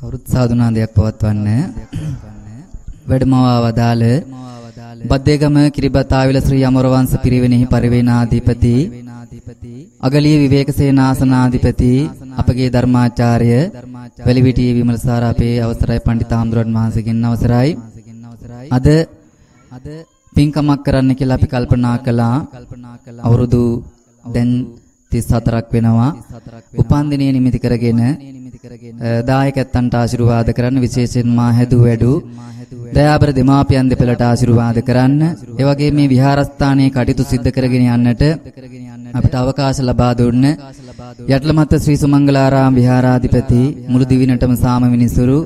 කවුරුත් සාදුනාදයක් පවත්වන්න. වැඩමවා වදාළ බද්දේගම කිරිබතාවිල ශ්‍රී අමරවංශ පිරිවෙනෙහි පරිවේනාධිපති අගලිය විවේක සේනාසනාධිපති අපගේ ධර්මාචාර්ය වැලිවිටියේ විමලසාර අපේ අවසරයි පණ්ඩිත ආම්දුරන් වහන්සේගෙන් අවසරයි. අද අද පින්කමක් කරන්න කියලා අපි කල්පනා කළා. අවුරුදු දැන් 34ක් වෙනවා. උපන් දිනය නිමිති කරගෙන දායකයන්ට ආශිර්වාද කරන්න විශේෂයෙන් මා හැදු වැඩු. දයාබර දෙමාපියන් දෙපළට ආශිර්වාද කරන්න. ඒ වගේ මේ විහාරස්ථානයේ කටයුතු සිද්ධ කරගෙන යන්නට අපිට අවකාශ ලබා දුන්න යටලමත්ත ශ්‍රී සුමංගලාරාම විහාරාධිපති මුළු දිවිනටම සාම මිනිසුරු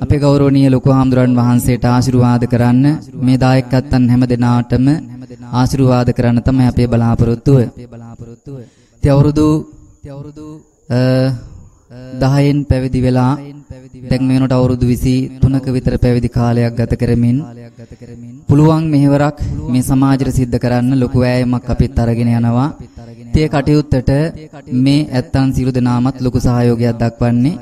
අපේ ගෞරවනීය ලොකු හාමුදුරන් වහන්සේට ආශිර්වාද කරන්න. මේ දායකයන් හැම දිනාටම ආශිර්වාද කරන්න තමයි අපේ බලාපොරොත්තුව. ඉතින් අවුරුදු 10න් පැවිදි වෙලා දැන් මේ වෙනකොට අවුරුදු 23ක විතර පැවිදි කාලයක් ගත කරමින් පුළුවන් මෙහෙවරක් මේ සමාජයට සිද්ධ කරන්න ලොකු වෑයමක් අපිත් අරගෙන යනවා. ඒ කටයුත්තට මේ ඇත්තන් සියලු දෙනාමත් ලොකු සහයෝගයක් දක්වන්නේ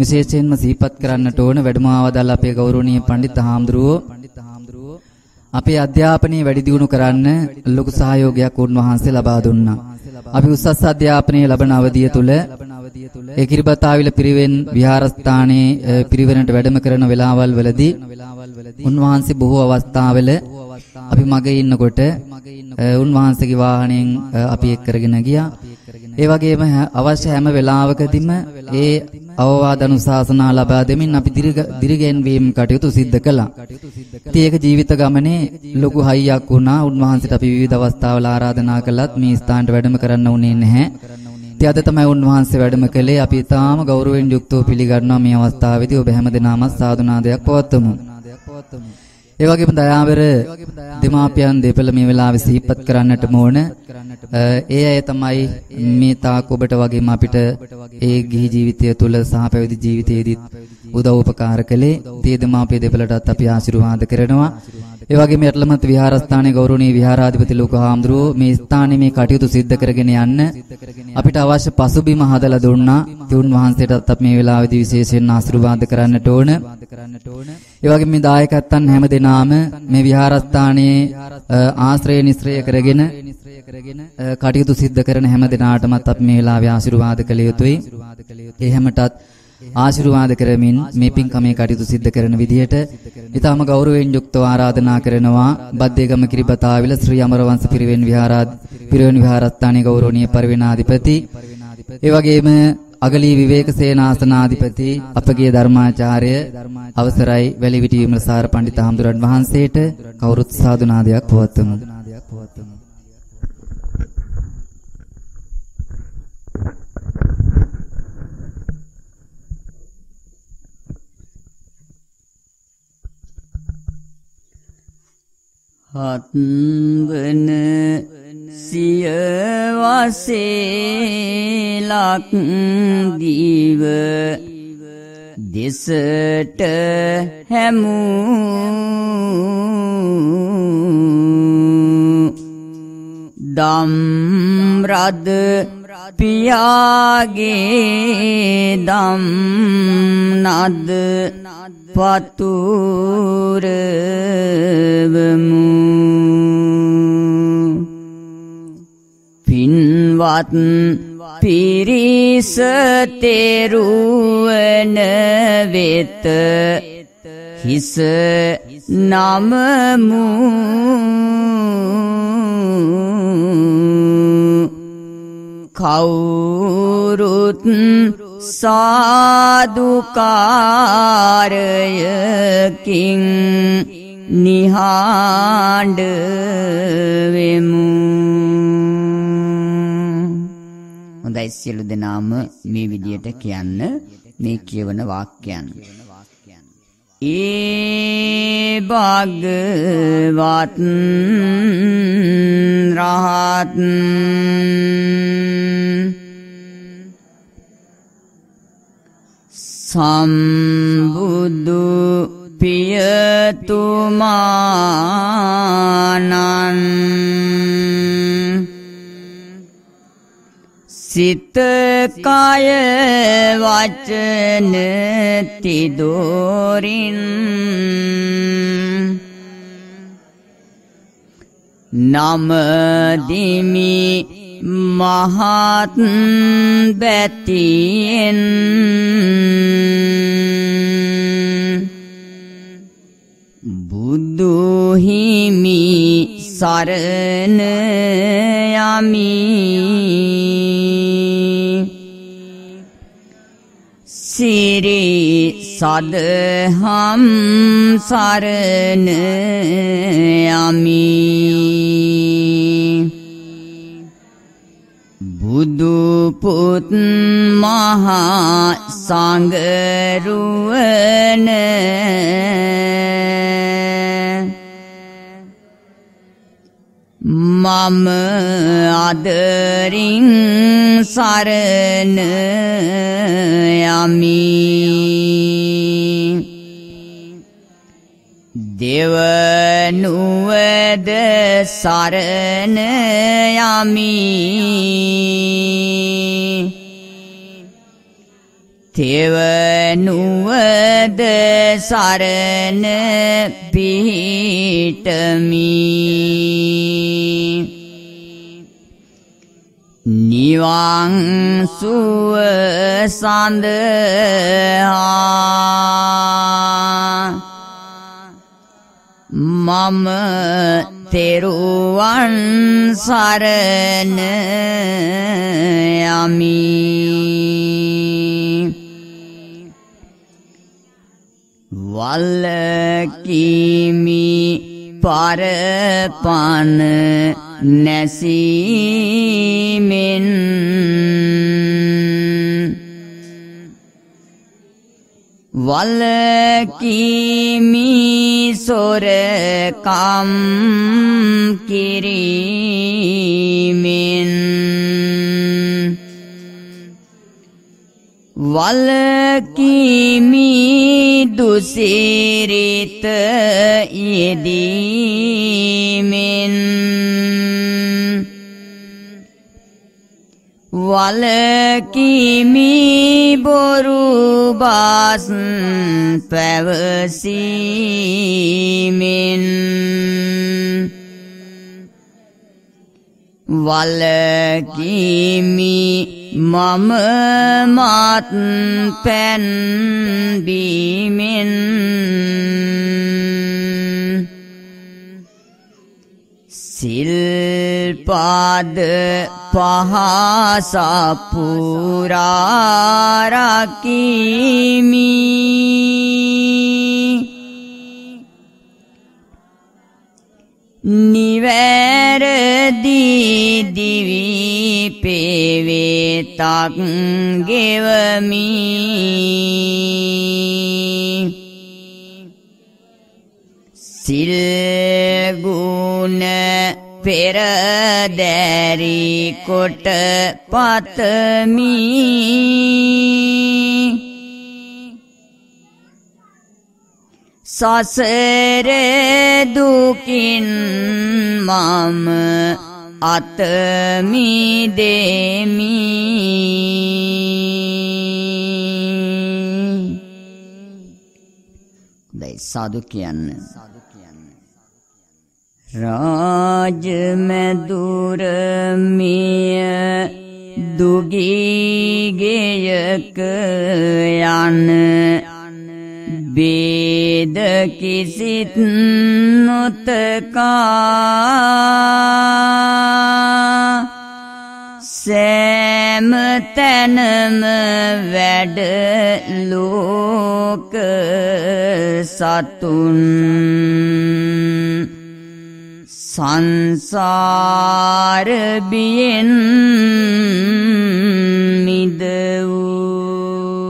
විශේෂයෙන්ම සිහිපත් කරන්නට ඕන වැඩමවවදල් අපේ ගෞරවනීය පඬිත් හාමුදුරුවෝ අපේ අධ්‍යාපනය වැඩි දියුණු කරන්න ලොකු සහයෝගයක් උන්වහන්සේ ලබා දුන්නා. අපි උසස් අධ්‍යාපනය ලබන අවධිය තුල ඒ කිරිබතාවිල පිරිවෙන් විහාරස්ථානයේ පිරිවෙනට වැඩම කරන වෙලාවල් වලදී උන්වහන්සේ බොහෝ අවස්ථාවල අපි මගේ ඉන්නකොට උන්වහන්සේගේ වාහනයෙන් අපි එක් කරගෙන ගියා. ඒ වගේම අවශ්‍ය හැම වෙලාවකදීම ඒ අවවාද අනුශාසනා ලබා දෙමින් අපි දිරිගැන්වීම් කටයුතු සිද්ධ කළා. ඉතින් ඒක ජීවිත ගමනේ ලොකු හයියක් වුණා. උන්වහන්සේට අපි විවිධ අවස්ථාවල ආරාධනා කළත් මේ ස්ථානට වැඩම කරන්න උනේ නැහැ. ඉතින් අද තමයි උන්වහන්සේ වැඩම කළේ. අපි තාම ගෞරවයෙන් යුක්තව පිළිගන්නවා මේ අවස්ථාවේදී ඔබ හැමදෙනාම සාදුනාදයක් පවත්වමු. ඒ වගේම දයාවර දෙමාපියන් දෙපළ මේ වෙලාවේ සිහිපත් කරන්නට ඕන. ඒ අය තමයි මේ තාක් ඔබට වගේම අපිට ඒ ගිහි ජීවිතය තුළ සහ පැවිදි ජීවිතයේදීත් උදව් උපකාර කළේ. තේ දෙමාපිය දෙපළටත් අපි ආශිර්වාද කරනවා. ඒ වගේම යටලමත් විහාරස්ථානයේ ගෞරවනීය විහාරාධිපති ලොකු හාමුදුරුවෝ මේ ස්ථානයේ මේ කටයුතු සිද්ධ කරගෙන යන්න අපිට අවශ්‍ය පසුබිම හදලා දුන්නා. තියුන් වහන්සේටත් අපි මේ වෙලාවේදී විශේෂයෙන් ආශිර්වාද කරන්නට ඕන. ඒ වගේම මේ දායකයන් හැම දෙනාම මේ විහාරස්ථානයේ ආශ්‍රය නිස්ත්‍රය කරගෙන කටයුතු සිද්ධ කරන හැම දෙනාටමත් අපි මේ වෙලාවේ ආශිර්වාද කළ යුතුයි. ඒ හැමටත් ආශිර්වාද කරමින් මේ පින්කමේ කටයුතු සිද්ධ කරන විදිහට ඊටම ගෞරවයෙන් යුක්තව ආරාධනා කරනවා බද්දේගම කිරිබතාවිල ශ්‍රී අමරවංශ පිරිවෙන් විහාරාධ පිරිවෙන් විහාරස්ථානයේ ගෞරවනීය පරිවෙනාධිපති ඒ වගේම අගලී විවේක සේනාසනාධිපති අපගේ ධර්මාචාර්ය අවසරයි වැලිවිටි විමලසාර පඬිත හඳුරන් වහන්සේට කවුරුත් සාදුනාදයක් පවත්වමු. හත්වන සිය වසේලක් දීව දෙසට හැමූ. දම් රද පියාගේ දම් නද පතුරවමු. පින්වත් පිරිස තෙරුවන වෙත හිස නමමු. කවුරුත් සාදුකාරයකින් නිහාඩ වෙමු. හොඳයි සියලු දෙනාම මේ විදියට කියන්න මේ කියවන වාක්‍යයන්. ඒ භගවත් රහත් සම්බුදු පියතුමානන් සිත කාය වචන තිදෝරින් නම දිමි මහත් බැතියෙන් බුදුහිමි සරණ යමි. සිරි සදහම් සරණ යමි. බුදු පුත් මහා සංගරුවන මම අදරින් සරණ යමි. දෙවනුවද සරණ යමි. තෙවනුවද සරණ පිහිටමි. නිවන් සුව සඳහා මම තෙරුවන් සරණ යමි. වල්ලකීමි පරපන නැසීමෙන් වල්ලකීමි සොරකම් කිරීමෙන්. වල්කීමි දුසිරිත යෙදීමෙන්. වලකීමි බොරු බස් පැවසීමෙන්. වලකීමි මම මාත් පැන්බීමෙන්. සිල්පාද පහසපුරාරකීමි. නිවැරදි දිවි පෙවේතක් ගෙවමි. සිල්ගුණ පෙරදැරි කොට පතමි. සසර දුකින් මම අතමි දෙමි. දැයි සාදු කියන්න. රාජමැදුර මිය දුගීගෙයක යන්න බේද කිසිත් නොතකා සෑම තැනම වැඩ ලෝක සතුන් සංසාර බියෙන් මිද වූ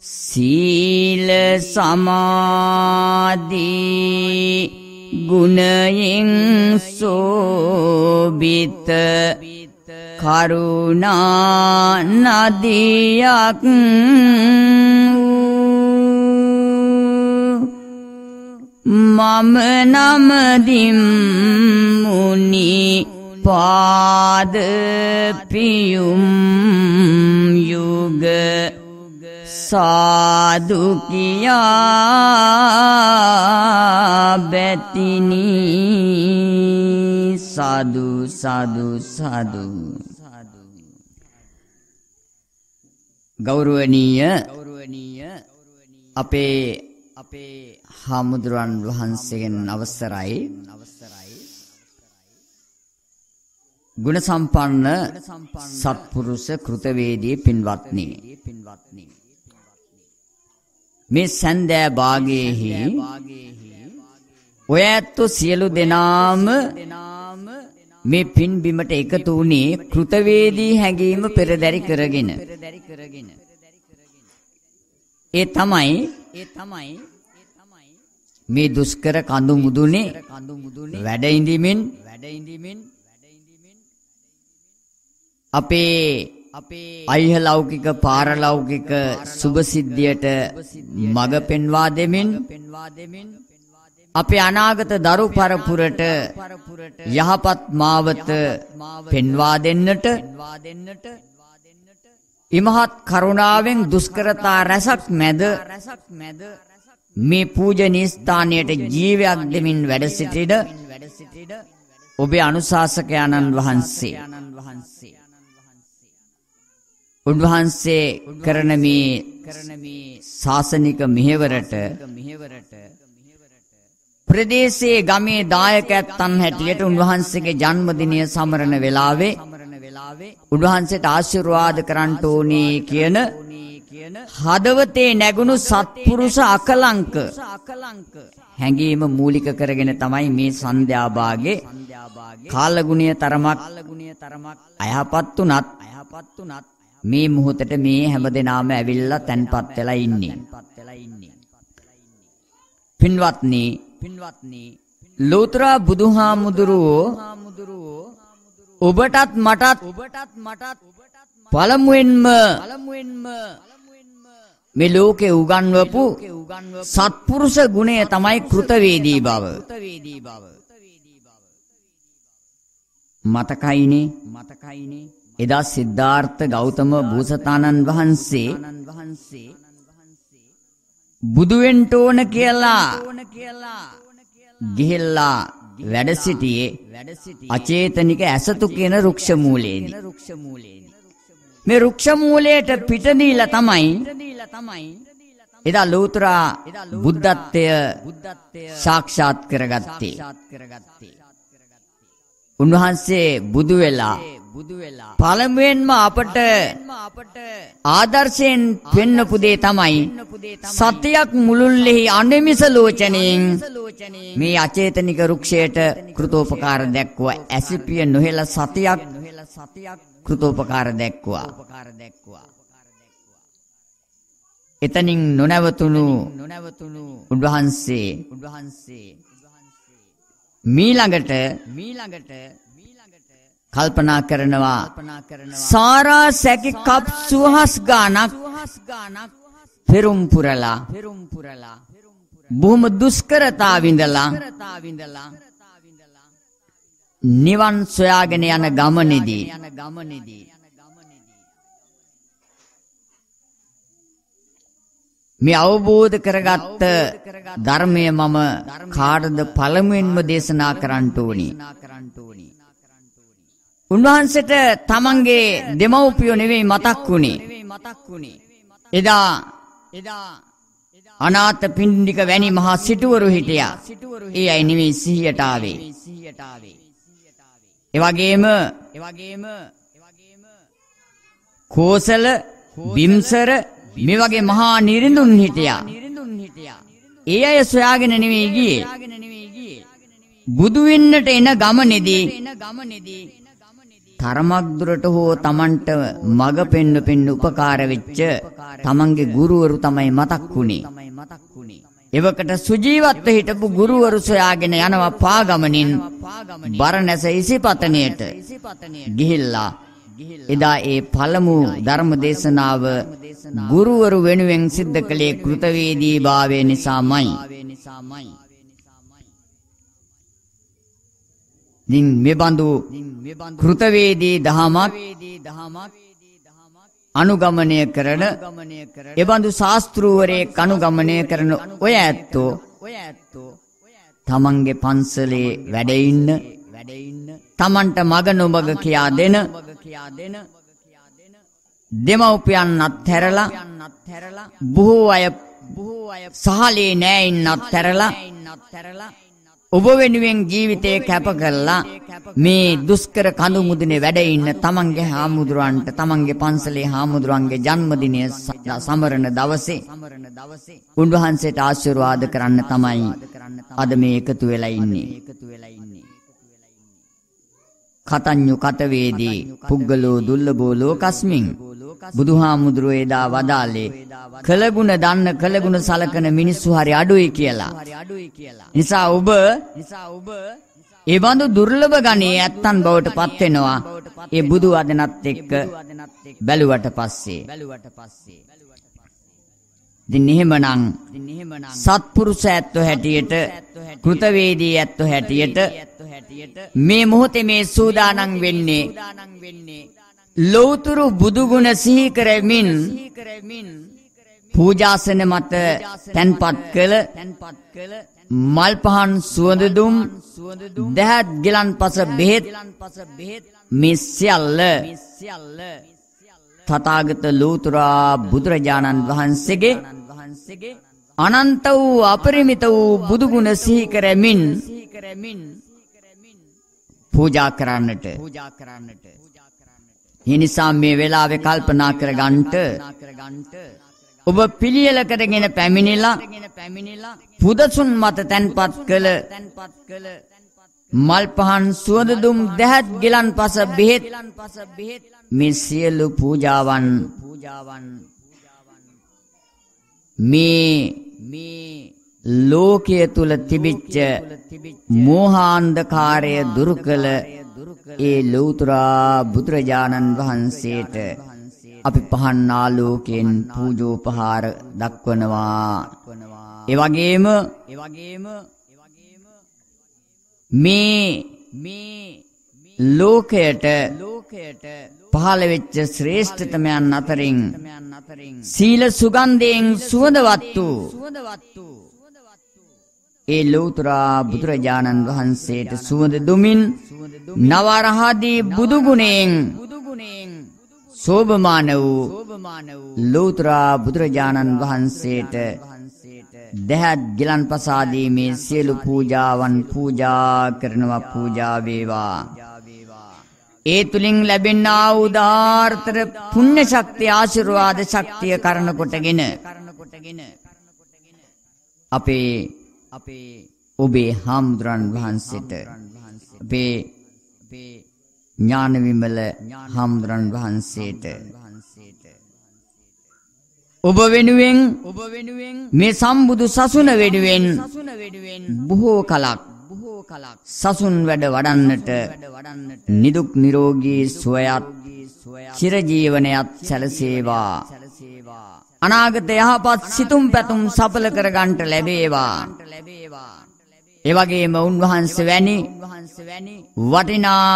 සීල සමාධී ගුණයෙන් සෝබිත කරුණා නදියක් මම නමදිම් මුනි පාද පියුම් යුග සාදු කියා බැතිනි සාදු සාදු සාදු. ගෞරවනීය ගෞරවනීය අපේ අපේ හාමුදුරන් වහන්සේගෙන් අවසරයි. අවසරයි ගුණ සම්පන්න සත්පුරුෂ කෘතවේදී පින්වත්නි. මේ සන්දෑ භාගයේහි ඔය ඇත්තෝ සියලු දෙනාම මේ පින් බිමට එකතු වුණේ කෘතවේදී හැඟීම පෙරදරි කරගෙන. ඒ තමයි ඒ තමයි මේ දුෂ්කර කඳු මුදුනේ කඳු මුදුනේ වැඩ ඉඳිමින් වැඩ ඉඳිමින් අපේ අපේ අයිහ ලෞකික පාරලෞකික සුභසිද්ධියට මඟ පෙන්වා දෙමින් පෙන්වා දෙමින් අපේ අනාගත දරු පරපුරට යහපත් මාවත පෙන්වා දෙන්නට ඉමහත් කරුණාවෙන් දුෂ්කරතා රැසක් මැද මේ පූජනීය ස්ථානයට ජීවයක් දෙමින් වැඩ සිටින ඔබේ අනුශාසකයන්න් වහන්සේ. උන්වහන්සේ කරන මේ ශාසනික මෙහෙවරට ප්‍රදේශයේ ගමේ දායකයන් හැටියට උන්වහන්සේගේ ජන්මදිනය සමරන වෙලාවේ උන්වහන්සේට ආශිර්වාද කරන්න ඕනේ කියන හදවතේ නැගුණු සත්පුරුෂ අකලංක. හැඟීම මූලික කරගෙන තමයි මේ සන්ධ්‍යා භාගේ කාලගුණය තරමක් අයහපත් උනත් මේ මොහොතට මේ හැමදෙනාම ඇවිල්ලා තැන්පත් වෙලා ඉන්නේ. පින්වත්නි පින්වත්නි ලෝතර බුදුහාමුදුරුවෝ ඔබටත් මටත් පළමුවෙන්ම මේ ලෝකේ උගන්වපු සත්පුරුෂ ගුණය තමයි කෘතවේදී බව. මතකයිනේ මතකයිනේ එදා සිද්ධාර්ථ ගෞතම බෝසතාණන් වහන්සේ බුදු වෙන්න ඕන කියලා ගිහිල්ලා වැඩ සිටියේ අචේතනික ඇසතු කියන රුක්ෂ මූලයේදී මේ රුක්ෂ මූලයට පිට දීලා තමයි එදා ලෝතර බුද්ධත්වය සාක්ෂාත් කරගත්තේ. උන්වහන්සේ බුදු වෙලා පළමුවෙන්ම අපට ආදර්ශයෙන් පෙන්වපු දේ තමයි සත්‍යයක් මුළුල්ලෙහි අනෙමිස ලෝචනයෙන් මේ අචේතනික රුක්ෂයට කෘතෝපකාර දැක්වුවා. ඇසිපිය නොහෙල සතියක් කෘතෝපකාර දැක්වුවා එතනින් නොනවතුණු උන්වහන්සේ මීළඟට මීළඟට කල්පනා කරනවා සාරා සැකි කප් සුවහස් ගානක් පෙරුම් පුරලා බොහොම දුෂ්කරතා විඳලා නිවන් සොයාගෙන යන ගමනේදී යන ගමනේදී මේ අවබෝධ කරගත්ත ධර්මය මම කාටද පළමුවෙන්ම දේශනා කරන්න ඕනි. උන්වහන්සේට තමන්ගේ දෙමව්පියෝ නෙවෙයි මතක් වුණේ. එදා එදා අනාථ පින්ඩික වැනි මහා සිටුවරු හිටියා. ඒ අය නෙවෙයි සිහියට ආවේ. ඒ වගේම ඒ වගේම කෝසල බිම්සර මේ වගේ මහා නිරිඳුන් හිටියා. ඒ අය සොයාගෙන නෙවෙයි ගියේ. බුදු වෙන්නට එන ගමනේදී තරමක් දුරට හෝ Tamanට මග පෙන්න පෙන්න උපකාර වෙච්ච Tamanගේ ගුරුවරු තමයි මතක් වුනේ. එවකට සුජීවත්ව හිටපු ගුරුවරු සොයාගෙන යනවා පාගමනින් බරණැස ඉසිපතනයට ගිහිල්ලා එදා ඒ පළමු ධර්ම දේශනාව ගුරුවරු වෙනුවෙන් සිද්ධ කළේ කෘතවේදී භාවය නිසාමයි. දින් මෙබඳු කෘතවේදී දහමක් අනුගමනය කරන එබඳු ශාස්තෘවරයෙක් අනුගමනය කරන ඔය ඇත්තෝ තමන්ගේ පන්සලේ වැඩඉන්න තමන්ට මග නොමග කියා දෙන දෙමව්පියන් අත්හැරලා බොහෝ අය සහලේ නෑයින් අත්හැරලා ඔබ වෙනුවෙන් ජීවිතය කැප කරලා මේ දුෂ්කර කඳු මුදුනේ වැඩ ඉන්න තමන්ගේ හාමුදුරුවන්ට තමන්ගේ පන්සලේ හාමුදුරුවන්ගේ ජන්මදිනය සමරන දවසේ උන්වහන්සේට ආශිර්වාද කරන්න තමයි අද මේ එකතු වෙලා ඉන්නේ කතඤ්ඤු කතවේදී පුග්ගලෝ දුල්ලබෝ ලෝකස්මින් බුදුහාමුදුරුවෝ එදා වදාලේ කළගුණ දන්න කළගුණ සලකන මිනිස්සු හරි අඩුයි කියලා. නිසා ඔබ නිසා ඔබ ඒ බඳු දුර්ලභ ගණේ ඇත්තන් බවට පත් වෙනවා. ඒ බුදු වදනත් එක්ක බැලුවට පස්සේ. ඉතින් එහෙමනම් සත්පුරුෂ ඇත්තෝ හැටියට කෘතවේදී ඇත්තෝ හැටියට මේ මොහොතේ මේ සූදානම් වෙන්නේ ලෞතුරු බුදුගුණ සිහි කරමින් පූජාසන මත තැන්පත් කළ මල් පහන් සුවඳ දුම් දැහත් ගිලන්පස බෙහෙත් මේ සියල්ල තථාගත ලෝතුරා බුදුරජාණන් වහන්සේගේ අනන්ත වූ අපරිමිත වූ බුදුගුණ සිහි කරමින් පූජා කරන්නට පූජා කරන්නට. ඒ නිසා මේ වෙලාවේ කල්පනා කරගන්නට ඔබ පිළියෙල කරගෙන පැමිණිලා පුදසුන් මත තැන්පත් කළ මල් පහන් සුවඳ දුම් දැහත් ගිලන්පස බෙහෙත් මේ සියලු පූජාවන් මේ මේ ලෝකය තුල තිබිච්ච මෝහාන්ධකාරය දුරු කළ ඒ ලෞතුරා බුදුරජාණන් වහන්සේට අපි පහන් ආලෝකයෙන් පූජෝපහාර දක්වනවා. ඒ වගේම ඒ වගේම මේ මේ ලෝකයට ලෝකයට පහළ වෙච්ච ශ්‍රේෂ්ඨතමයන් අතරින් සීල සුගන්ධයෙන් සුවඳවත් වූ ඒ ලෞතුරා බුදුරජාණන් වහන්සේට සුවඳ දුමින් නවරහදී බුදුගුණයෙන් සෝභමාන වූ ලෞතුරා බුදුරජාණන් වහන්සේට දැහත් ගිලන් පසාදීමේ සියලු පූජාවන් පූජා කරනවා පූජා වේවා. ඒ තුලින් ලැබෙනා උදාාරතර පුණ්‍ය ශක්තිය ආශිර්වාද ශක්තිය කරන කොටගෙන අපේ අපේ ඔබේ හාමුදුරන් වහන්සේට අපේ ඥාන විමල හාමුදුරන් වහන්සේට ඔබ වෙනුවෙන් ඔබ වෙනුවෙන් මේ සම්බුදු සසුන වෙනුවෙන් බොහෝ කලක් බොහෝ කලක් සසුන් වැඩ වඩන්නට නිදුක් නිරෝගී සුවයත් චිරජීවනයත් සැලසේවා අනාගත යහපත් සිතුම් පැතුම් සඵල කරගන්නට ලැබේවා. ඒ වගේම උන්වහන්සේ වැනි වටිනා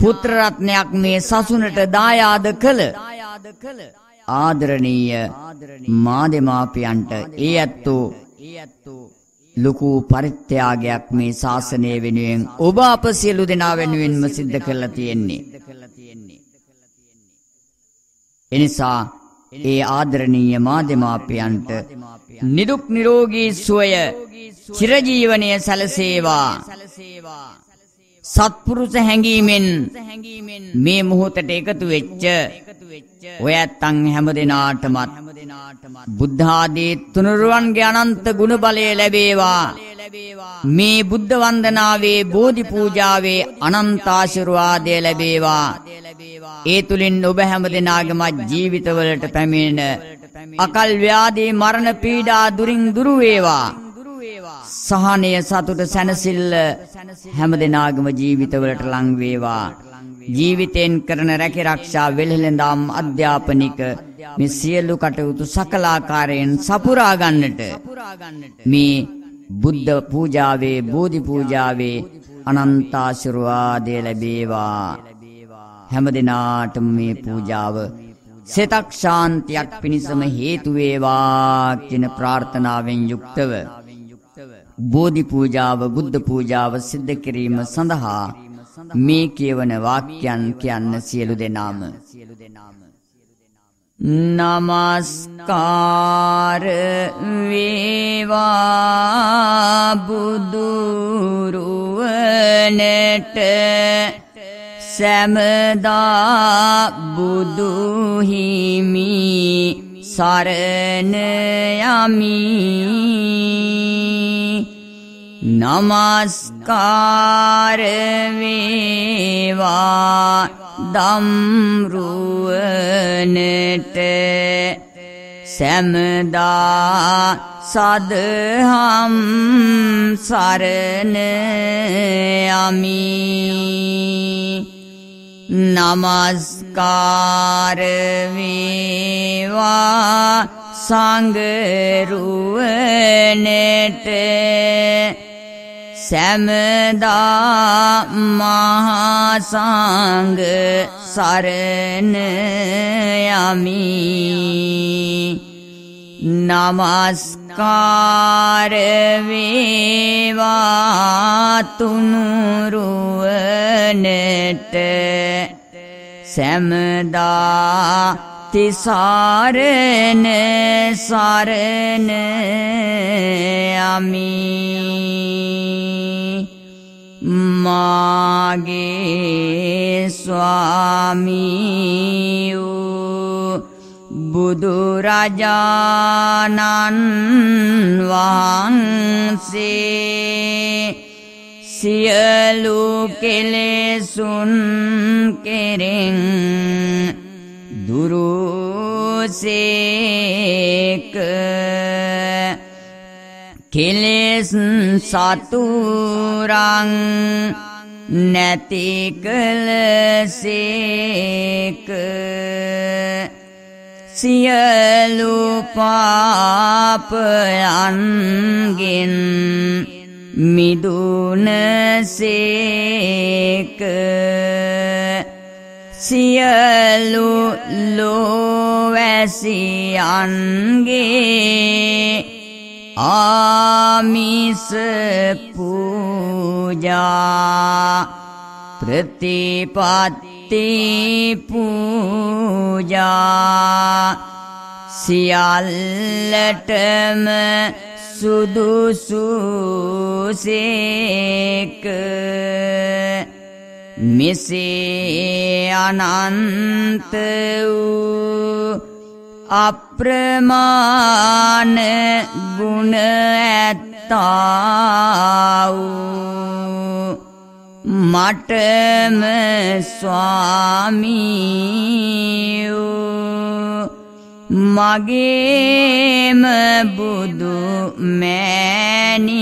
පුත්‍ර රත්නයක් මේ සසුනට දායාද කළ ආදරණීය මාදෙමාපියන්ට ඒ ඇත්තෝ ලොකු පරිත්‍යාගයක් මේ ශාසනය වෙනුවෙන් ඔබ අප සියලු දෙනා වෙනුවෙන්ම සිද්ධ කරලා තියෙන්නේ. එනිසා ඒ ආදරණීය මාදෙමාපියන්ට නිදුක් නිරෝගී සුවය චිරජීවනය සැලසේවා. සත්පුරුෂ හැඟීමෙන් මේ මොහොතට එකතු වෙච්ච ඔය ඇත්තන් හැම දෙනාටමත් බුද්ධ ආදී තුනුරුවන්ගේ අනන්ත ගුණ බලය ලැබේවා. මේ බුද්ධ වන්දනාවේ බෝධි පූජාවේ අනන්ත ආශිර්වාදය ලැබේවා. ඒ තුලින් ඔබ හැම දෙනාගේම ජීවිතවලට පැමිණෙන අකල් ව්‍යාධි මරණ පීඩා දුරින් දුරු වේවා. සහනය සතුට සැනසෙල්ල හැම දෙනාගේම ජීවිතවලට ලං වේවා. ජීවිතෙන් කරන රැකිරක්ෂා වෙළෙළඳාම් අධ්‍යාපනික මේ සියලු කටයුතු සකලාකාරයෙන් සපුරා ගන්නට මේ බුද්ධ පූජාවේ බෝධි පූජාවේ අනන්ත ආශිර්වාදය ලැබේවා. හැම දිනාටම මේ පූජාව සිතක් ශාන්තියක් පිණිසම හේතු වේවා කියන ප්‍රාර්ථනාවෙන් යුක්තව බෝධි පූජාව බුද්ධ පූජාව සිද්ධ කිරීම සඳහා මේ කියවන වාක්‍යයන් කියන්න සියලු දෙනාම. නමස්කාර වේවා බුදුරුවනට සැමදා බුදුහිමි සරණ යමි. නමස්කාර වේවා දම්රුවනට. සැමදා සදහම් සරණ යමි. නමස්කාර වේවා සංගරුවනට සැමදා මහා සංඝ සරණ යමි නමස්කාර වේවා තුනුරුවනට සැමදා තිසරණ සරණ යමි මාගේ ස්වාමී බුදුරජාණන් වහන්සේ සියලු කෙලෙසුන් කෙරෙන් දුරුසේක. කෙලෙස් සතුරං නැති කලසේක සියලු පාපයන්ගෙන් මිදුනසේක සියලු ලෝවැසියන්ගේ ආමිස පූජා ප්‍රතිපත්ති පූජා සියල්ලටම සුදුසුසේක මෙසේ අනන්ත වූ අප්‍රමාණ ගුණ ඇත්තා වූ මටම ස්වාමී මගේම බුදු මෑණියන්නු.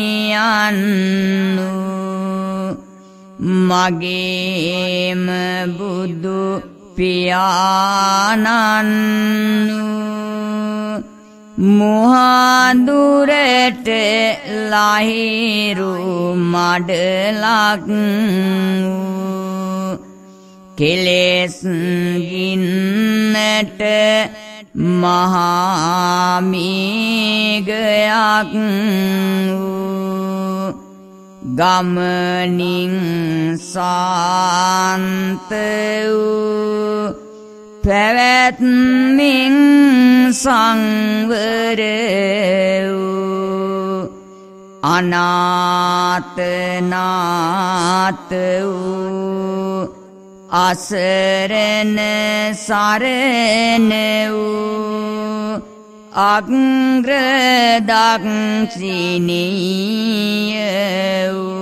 මගේම බුදු පියාණන්නු. මුහාදුරට ලහිරු මඩලක් කෙලෙස් ගින්නට මහාමේගයක් ගමනින් සාන්ත වූ පැවැත්මින් සංවර වූ අනාතනාත වූ අසරණ සරණ වූ අග්‍රදක්ෂිනීය වූ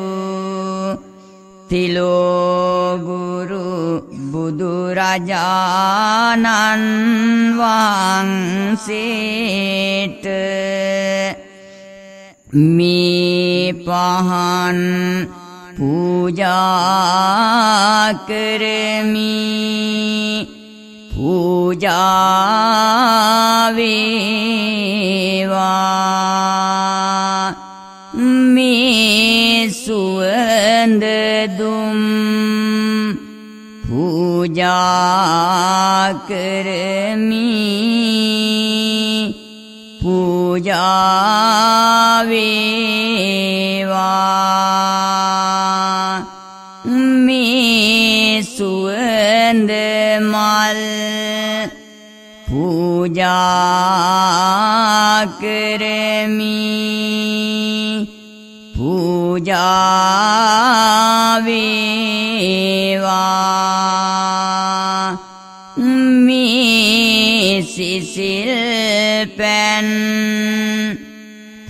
තිලෝගුරු බුදුරජාණන් වහන්සේට මේ පහන් පූජා කරමි. පූජාවේවා. මේ සුවඳ දුම් පූජා කරමි. පූජා වේවා මේ සුවඳ මල් පූජා කරමි. පූජාවේවා. මේ සිසිල් පැන්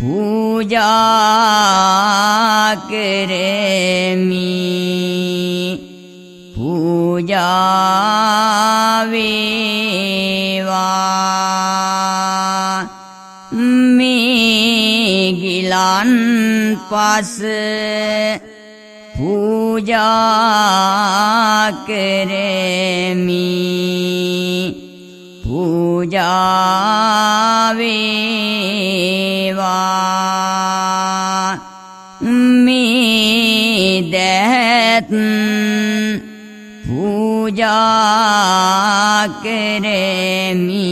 පූජා කරමි. පූජාවේවා. ගිලන් පස පූජා කරමි පූජාවේවා මේ දැත් පූජා කරමි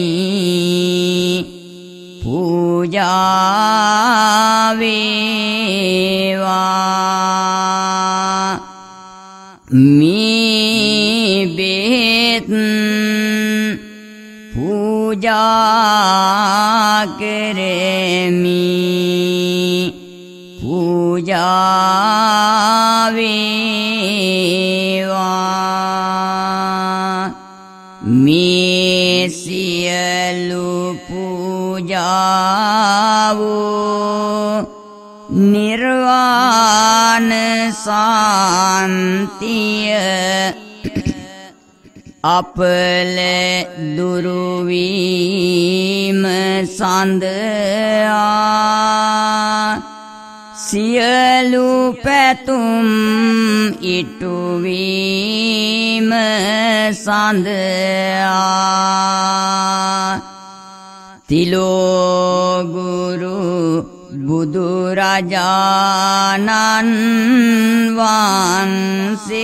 පූජාවේවා මේ බෙහෙත් පූජා කරමි පූජාවේවා මේ සියලු පූජාවෝ නිර්වාණ සාන්තිය අපල දුරුවීම සඳහා සියලු පැතුම් ඉටුවීම සඳහා. තිලෝගුරු බුදුරජාණන් වහන්සේට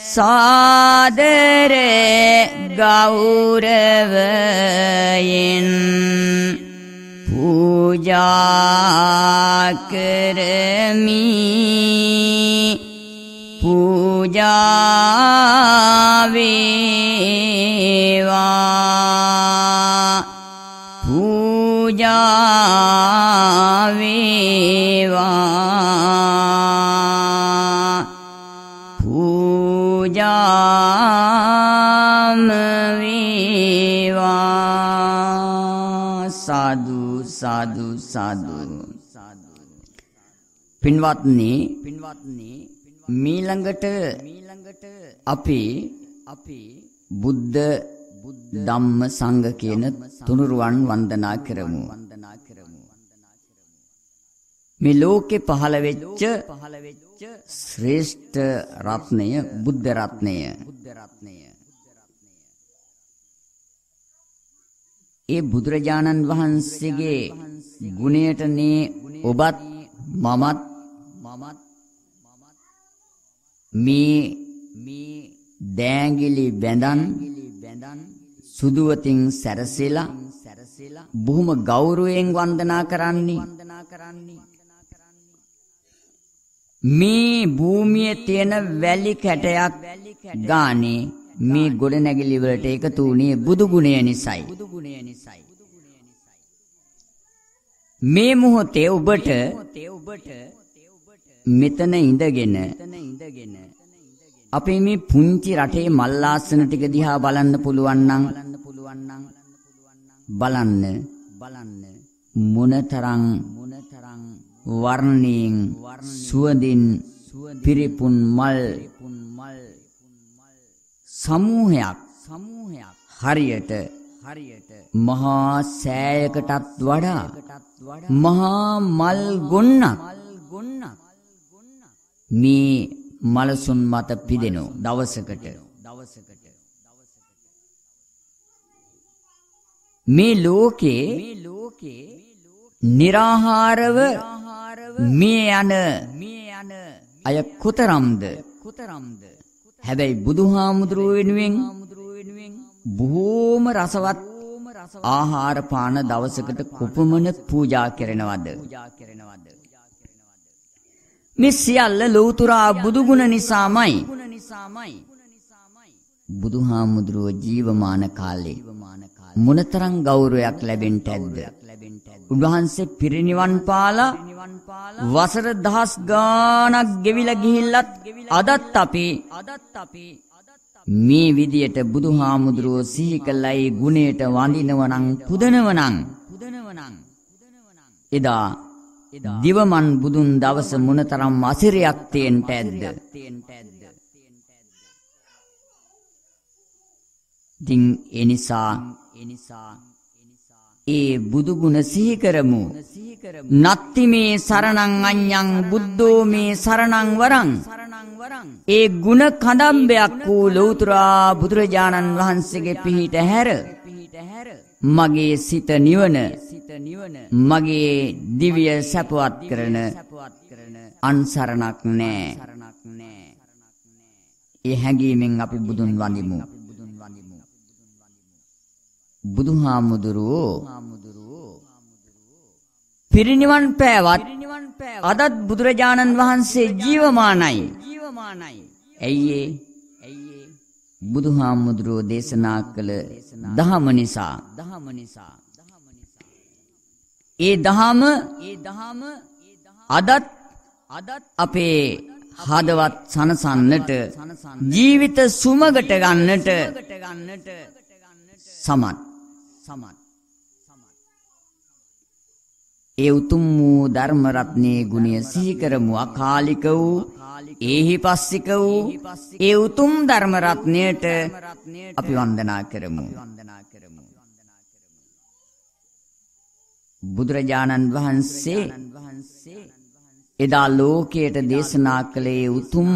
සාදර ගෞරවයෙන් පූජා කරමි. පූජා වේවා වේවා පූජාම වේවා සාදු සාදු සාදු පින්වත්නි පින්වත්නි මීළඟට මීළඟට අපි අපි බුද්ධ ධම්ම සංඝ කියන තුනුරුවන් වන්දනා කරමු වන්දනා කරමු. මේ ලෝකේ පහළ වෙච්ච පහළ වෙච්ච ශ්‍රේෂ්ඨ රත්නය බුද්ධ රත්නය. බුද්ධ රත්නය ඒ බුදුරජාණන් වහන්සේගේ ගුණයටනේ ඔබත් මමත් මමත් මේ මේ දෑංගිලි බැඳන් බැඳන් සුදුවතින් සැරසෙලා සැරසෙලා බොහොම ගෞරවයෙන් වන්දනා කරන්නේ වන්දනා කරන්නේ. මේ භූමියේ තියෙන වැලි කැටයක් ගානේ මේ ගොඩනැගිලි වලට එකතු වුණේ බුදු ගුණය නිසායි. බුදු ගුණය නිසායි මේ මොහොතේ ඔබට ඔබට මෙතන ඉඳගෙන ඉඳගෙන අපේ මේ පුංචි රටේ මල්ලාසන ටික දිහා බලන්න පුළුවන් නම් බලන්න බලන්න මොනතරම් මොනතරම් වර්ණයෙන් සුවඳින් පිරිපුන් මල් සමූහයක් සමූහයක් හරියට හරියට මහා සෑයකටත් වඩා මහා මල් ගොන්නක් මේ මලසුන් මත පිදෙනු දවසකට. දවසකට මේ ලෝකේ මේ ලෝකේ निराහාරව මේ යන මේ යන අය කොතරම්ද කොතරම්ද හැබැයි බුදුහාමුදුරුව වෙනුවෙන් බොහෝම රසවත් ආහාර පාන දවසකට කොපමණ පූජා කරනවද? මේ සියල්ල ලෞතුරා බුදුගුණ නිසාමයි. බුදුහාමුදුරුව ජීවමාන කාලේ මොනතරම් ගෞරවයක් ලැබෙන්න ඇද්ද? උන්වහන්සේ පිරිනිවන් පාලා වසර දහස් ගාණක් ගෙවිලා ගිහිල්ලත් අදත් අපි අදත් අපි මේ විදියට බුදුහාමුදුරුව සිහි කළයි ගුණයට වඳිනවනම් පුදනවනම් පුදනවනම් එදා දිවමන් බුදුන් දවස මොනතරම් අසිරියක් තියෙන්ට ඇද්ද? ඉතින් එනිසා එනිසා ඒ බුදු ගුණ සිහි කරමු. නත්ති මේ සරණං අඤ්ඤං බුද්ධෝ මේ සරණං වරං. ඒ ගුණ කදම්බයක් වූ ලෞතර බුදුරජාණන් වහන්සේගේ පිහිට හැර මගේ සිත නිවන මගේ දිව්‍ය සැපවත් කරන අන්සරණක් නෑ. ඒ හැඟීමෙන් අපි බුදුන් වඳිමු. බුදුහාමුදුරුවෝ පිරිනිවන් පෑවත් අදත් බුදුරජාණන් වහන්සේ ජීවමානයි. ඇයි ඒ? බුදුහාමුදුරුවෝ දේශනා කළ දහම නිසා. දහම නිසා. ඒ දහම ඒ දහම අදත් අදත් අපේ හදවත් සනසන්නට ජීවිත සුමගට ගන්නට සමත් සමත් ඒ උතුම් වූ ධර්ම රත්නයේ ගුණය සිහි කරමු අකාලික වූ ඒහි පස්සික වූ ඒ උතුම් ධර්ම රත්නයට අපි වන්දනා කරමු. බුදුරජාණන් වහන්සේ එදා ලෝකයට දේශනා කළේ උතුම්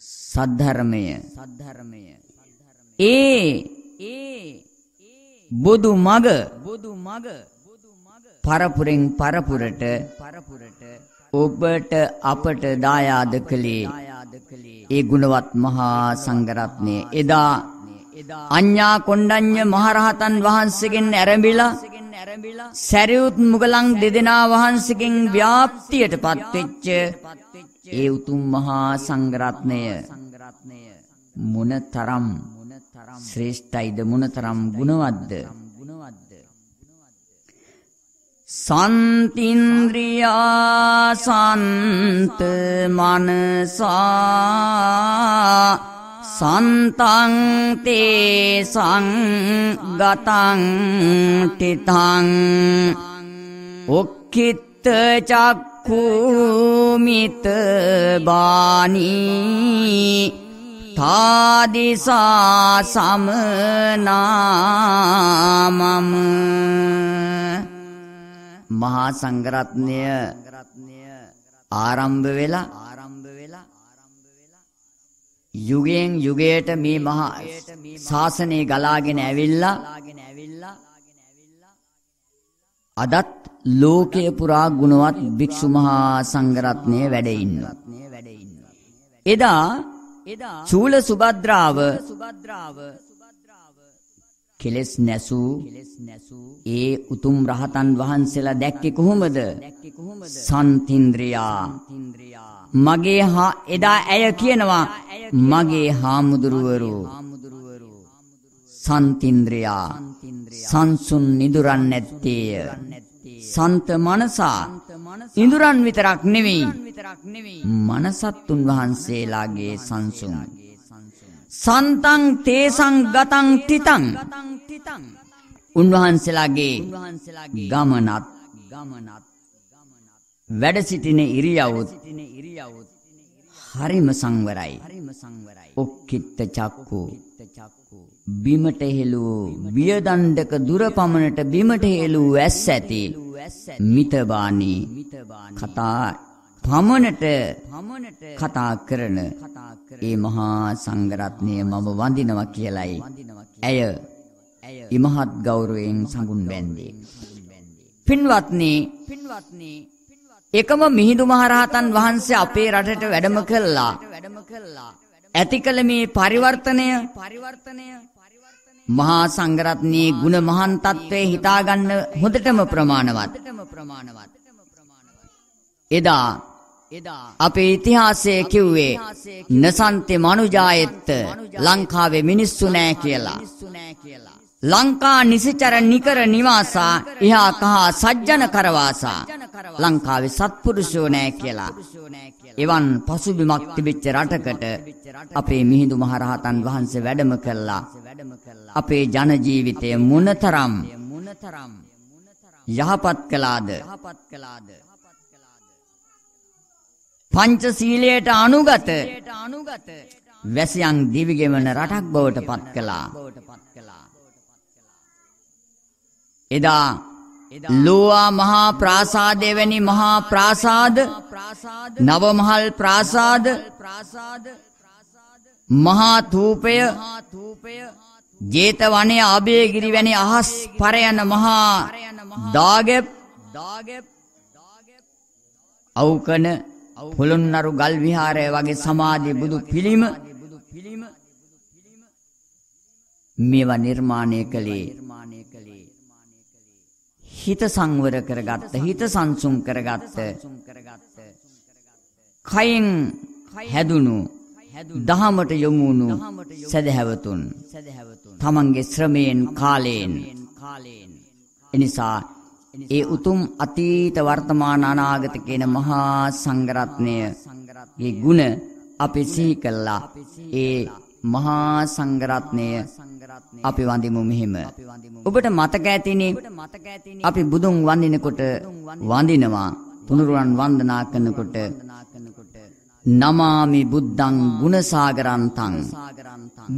සද්ධර්මය. සද්ධර්මය ඒ ඒ බුදු මග බුදු මග පරපුරෙන් පරපුරට පරපුරට ඔබට අපට දායාද කළේ. ඒ ගුණවත් මහා සංඝරත්නය. එදා අඤ්ඤා කොණ්ඩඤ්ඤ මහරහතන් වහන්සේගෙන් ඇරඹිලා සැරියුත් මුගලන් දෙදෙනා වහන්සේගෙන් ව්‍යාප්තියටපත් වෙච්ච ඒ උතුම් මහා සංඝරත්නය. මොනතරම් ශ්‍රේෂ්ඨයිද මොනතරම් ගුණවත්ද? සන්තින්ද්‍රියා සන්ත මනසා සන්තං තේ සංගතං තිතං ඔක්කිත්ත චක්ඛුමිත බානී තාදිසා සමනාමම මහා සංඝරත්නය ආරම්භ වෙලා ආරම්භ වෙලා යුගයෙන් යුගයට මේ මහා ශාසනය ගලාගෙන ඇවිල්ලා අදත් ලෝකයේ පුරා ගුණවත් භික්ෂු මහා සංඝරත්නය වැඩ ඉන්නවා. එදා චූල සුභද්‍රාව කෙලස් නැසූ ඒ උතුම් රහතන් වහන්සේලා දැක්කේ කොහොමද? සන්තින්ද්‍රියා. මගේ හා එදා ඇය කියනවා මගේ හාමුදුරුවරු. සන්තින්ද්‍රියා. සංසුන් නිදුරන් නැත්තේය සන්ත මනසා ඉඳුරන් විතරක් නෙවෙයි මනසත් උන්වහන්සේලාගේ සංසුන්. සන්තං තේසං ගතං තිතං. උන්වහන්සේලාගේ ගමනත් ගමනත් වැඩ සිටින ඉරියව්ත් හරිම සංවරයි. ඔක්කිට චක්කු. බිමට හෙළූ වියදණ්ඩක දුර පමණට බිමට හෙළූ ඇස් ඇති මිතබානී කතා පමණට කතා කරන ඒ මහා සංඝරත්නය මම වඳිනවා කියලයි. ඇය ඉමහත් ගෞරවයෙන් සඟුන් බැන්දේ. පින්වත්නි පින්වත්නි එකම මිහිඳු මහරහතන් වහන්සේ අපේ රටට වැඩම කළා. වැඩම කළා ඇති කළ මේ පරිවර්තනය පරිවර්තනය මහා සංඝරත්නයේ ගුණ මහාන් තත්වයේ හිතාගන්න හොඳටම ප්‍රමාණවත්. එදා අපේ ඉතිහාසයේ කිව්වේ නසන්තේ මනුජායෙත්ත ලංකාවේ මිනිස්සු නෑ කියලා. ලංකා නිසිචර නිකර නිවාසා ඉහා කහා සජ්ජන කරවාසා ලංකාවේ සත්පුරුෂයෝ නෑ කියලා. එවන් පසුබිමක් තිබිච්ච රටකට අපේ මිහිඳු මහරහතන් වහන්සේ වැඩම කළා. අපේ ජන ජීවිතය මොනතරම් යහපත් කළාද? පංචශීලයට අනුගත වැසියන් දිවිගෙවන රටක් බවට පත් කළා. එදා ලෝවා මහා ප්‍රාසාදය වැනි මහා ප්‍රාසාද නවමහල් ප්‍රාසාද මහා තූපය ජේතවනය අභයගිරි වැනි අහස් පරයන මහා දාගෙප් අවකන පොළොන්නරු ගල් විහාරය වගේ සමාධි බුදු පිළිම මේවා නිර්මාණය කළේ හිත සංවර කරගත්ත හිත සංසුන් කරගත්ත කයෙන් හැදුණු දහමට යොමුණු සදහැවතුන් තමන්ගේ ශ්‍රමයෙන් කාලයෙන්. එනිසා ඒ උතුම් අතීත වර්තමාන අනාගත කියන මහා සංඝරත්නයගේ ගුණ අපි සිහි කළා. ඒ මහා සංඝරත්නය අපි වඳිමු මෙහෙම. ඔබට මතක ඇතිනේ අපි බුදුන් වඳිනකොට වඳිනවා. තුනුරුවන් වන්දනා කරනකොට නමාමි බුද්ධං ගුණසාගරන්තං.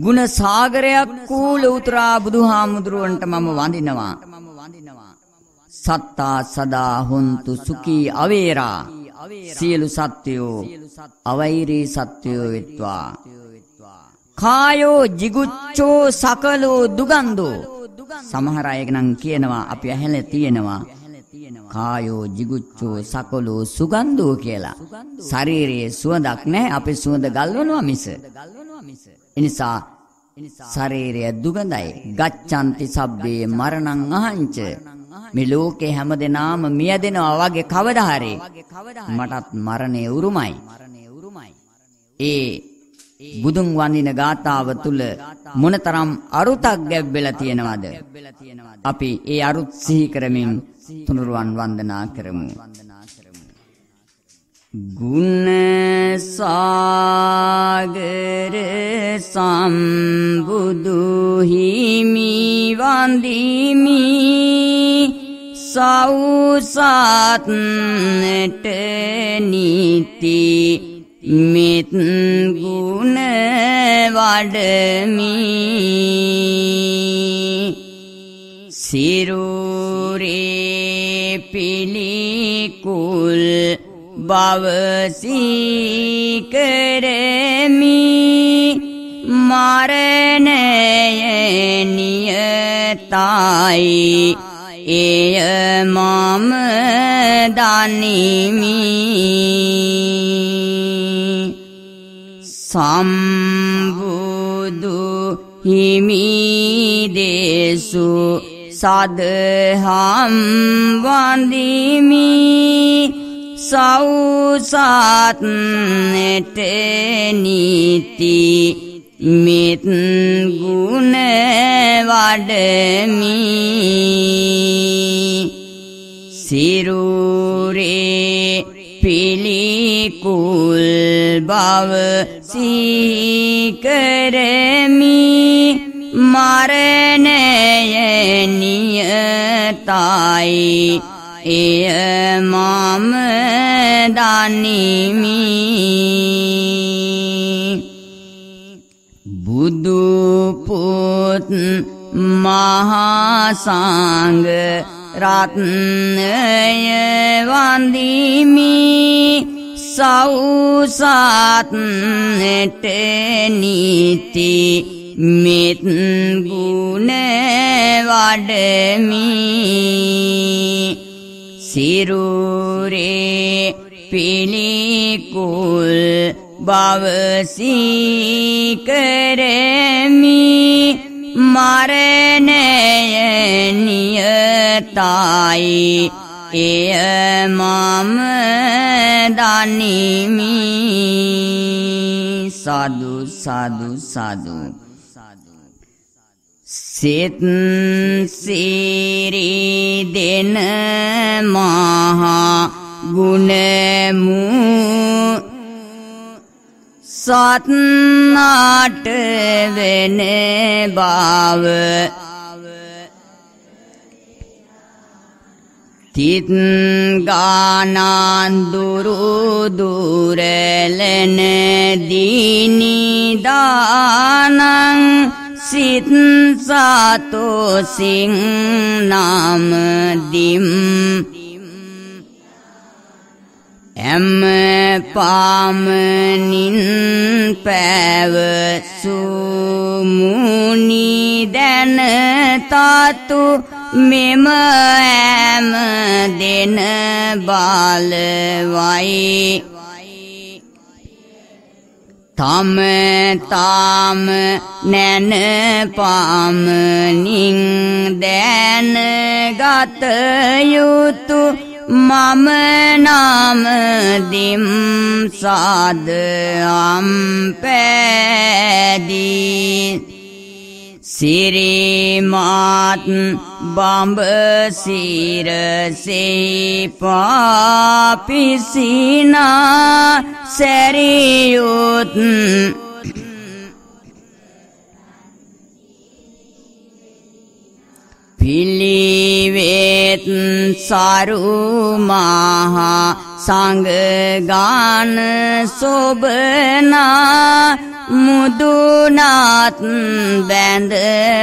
ගුණ සාගරයක් කූල උතුරා බුදුහාමුදුරුවන්ට මම වඳිනවා. සත්තා සදා හොන්තු සුඛී අවේරා. සියලු සත්වයෝ අවෛරී සත්වයෝ වෙත්වා. කායෝ jigucchෝ සකලෝ දුගන්දෝ සමහර අය නම් කියනවා අපි ඇහැලා තියෙනවා. කායෝ jigucchෝ සකලෝ සුගන්ධෝ කියලා. ශරීරයේ සුවඳක් නැහැ අපි සුවඳ ගල්වනවා මිස. එනිසා ශරීරය දුගඳයි. ගච්ඡanti සබ්බේ මරණං අහංච. මේ ලෝකේ හැමදෙනාම මියදෙනවා වගේ කවදා හරි. මටත් මරණය උරුමයි. ඒ බුදුන් වඳින ගාතාව තුල මොනතරම් අරුතක් ගැබ්බෙලා තියෙනවද? අපි ඒ අරුත් සිහි කරමින් තුනුරුවන් වන්දනා කරමු. ගුණ සාගර සම්බුදු හිමි වන්දිමි. සෞසත්නට නීති මෙත් ගුණ වඩමි. සිරුරේ පිළිකුල් බවසී කරමි මරණය නියතයි. එය මම දනිමි. සම්බුදු හිමිදේසු සදහම් වන්දිමි සෞසත්නට නීති මෙත් ගුණ වඩමි සිරුරේ බව සීකරමි මරණය නියතයි එය මම දනිමි බුදු පුත් මහා සංඝ රත්නය වන්දිමි සෞසත්නට නීති මෙත් ගුණ වඩමි. සිරුරේ පිළිකුල් බවසී කරමි මරණය නියතයි එය මම දනිමි. සදු සදු සදු. සිත සිරි දෙන මහා ගුණමු සත්නාට වෙන බව තිත් ගානන්දුරු දුරලන දීනිදානං සිත් සතෝ සිං නාම දිම් ඇම පාමනින් පැවසුමුනි දැන තතු මෙම ඇම දෙන බලවයි. තම තාම නැන පාමනින් දැන ගත යුතු මම නාම දිම් සාද අම්පැදී සිරිමාත් බඹ සිරසේ පාපිසිනා සැරියුත්. පිළිවෙත් සරුමහා සංගගාන සොබනා මුදුනාත් බැඳ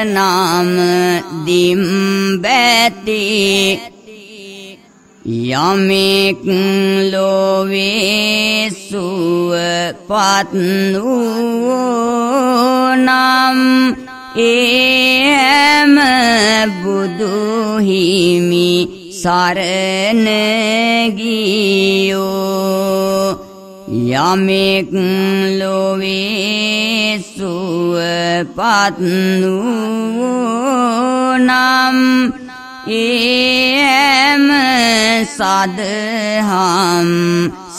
නාම දිම් බැති යමෙක් ලෝවේ සුව පත් නම් ඒ හැම බුදු හිමි සරණ ගියෝ. යමෙක් ලොවේ සුවපත් නම් ඒ හැම සදහම්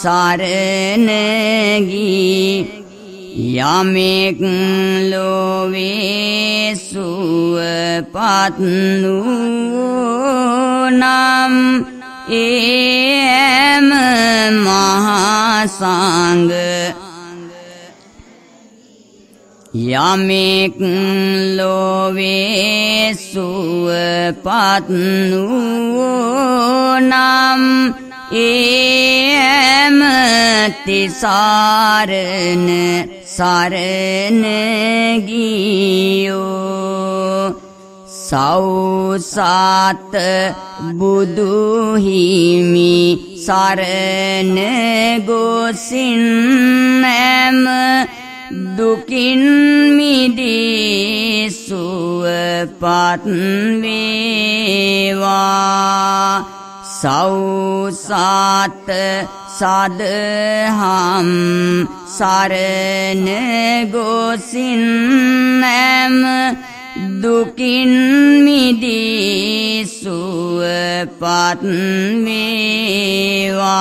සරණ ගී යමෙක් ලොවේ සුවපත් නම් ඒ හැම මහා සංඝ යමෙක් ලොවේ සුවපත් නම් ඒ හැම තිසරණ සරණ ගියෝ. සෞසාත බුදුහිමි සරණ ගොසින් ඇම දුකින් මිදී සුවපත් වේවා සෞසාත සදහම් සරණ ගොසින් ඇම දුකින් මිදී සුවපත් වේවා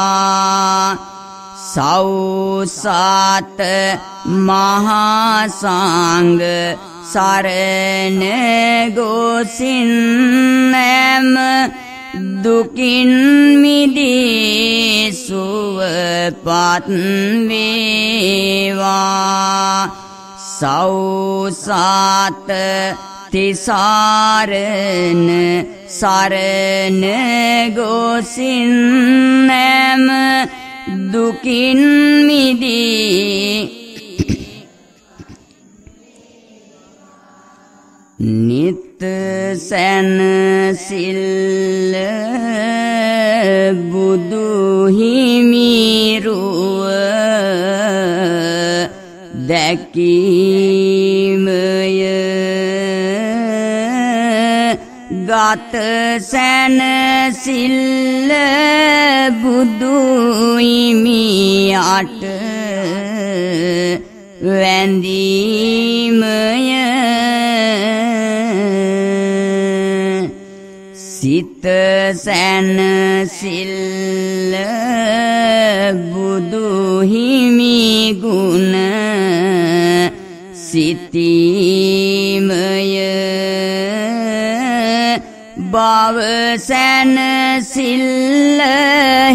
සෞසාත මහා සංඝ සරණ ගොසින් ඇම දුකින් මිදී සුවපත් වේවා. සෞසාත තිසරණ සරණ ගොසින් නැම දුකින් මිදී. නිත සැනසිල්ල බුදු හිමිරුව දැකීමය. ගත සැනසිල්ල බුදු හිමියට වැඳීමය. සිත සැනසිල්ල බුදු හිමි ගුණ සිතීමය. බව සැනසිල්ල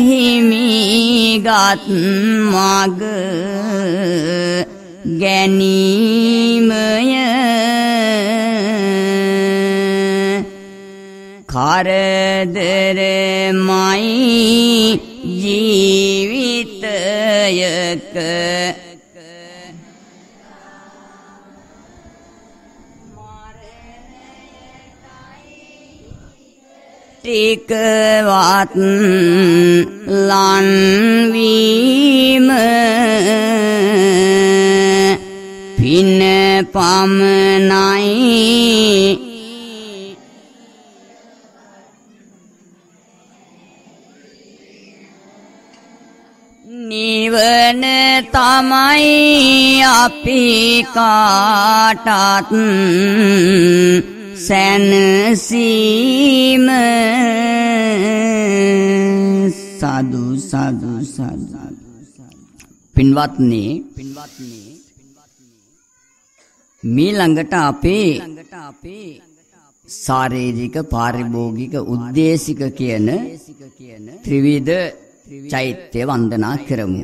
හිමිගත් මග ගැනීමය. කරදරමයි ජීවිතයක ටිකවත් ලන්වීම පින පමණයි නිවන තමයි අපි කාටත් සැනසීම. සාදු සාදු සාදු. පින්වත්නි පින්වත්නි මීළඟට අපේ ළඟට අපේ ශාරීරික පාරිභෝගික උද්දේශික කියන ත්‍රිවිධ චෛත්‍ය වන්දනා කරමු.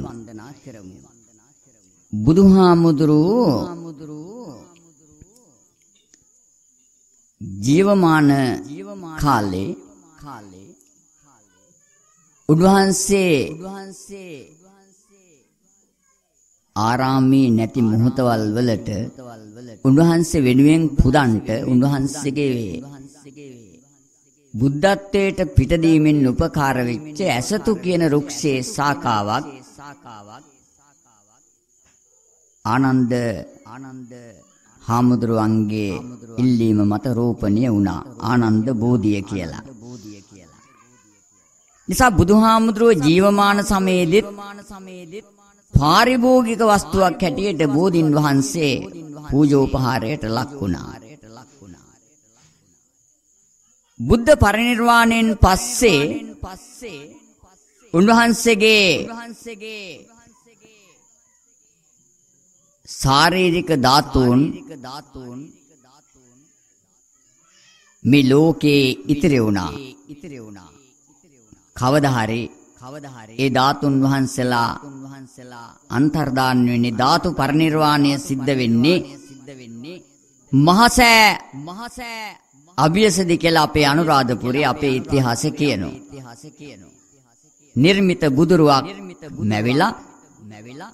බුදුහාමුදුරුවෝ ජීවමාන කාලේ උන්වහන්සේ ආරාමී නැති මොහොතවල් වලට උන්වහන්සේ වෙනුවෙන් පුදන්ට උන්වහන්සේගේ බුද්ධත්වයට පිටදීමෙන් උපකාර වෙච්ච ඇසතු කියන රුක්ෂයේ සාකාවක් ආනන්ද ආනන්ද හාමුදුරුවන්ගේ ඉල්ලීම මත රෝපණය වුණා ආනන්ද බෝධිය කියලා. නිසා බුදුහාමුදුරුව ජීවමාන සමයේදීත් පාරිභෝගික වස්තුවක් හැටියට බෝධින් වහන්සේ පූජෝපහාරයට ලක් වුණා. බුද්ධ පරිනිර්වාණයෙන් පස්සේ උන්වහන්සේගේ ශාරීරික ධාතුන් මේ ලෝකේ ඉතිරි වුණා. ඉතිරි වුණා කවදා හරි කවදා හරි ඒ ධාතුන් වහන්සලා වහන්සලා අන්තර්දාන වෙන්නේ ධාතු පරිනිර්වාණය සිද්ධ වෙන්නේ සිද්ධ වෙන්නේ මහසෑ මහසෑ අභියසදි කියලා අපේ අනුරාධපුරේ අපේ ඉතිහාසෙ කියනවා. නිර්මිත බුදුරුවක් මැවිලා මැවිලා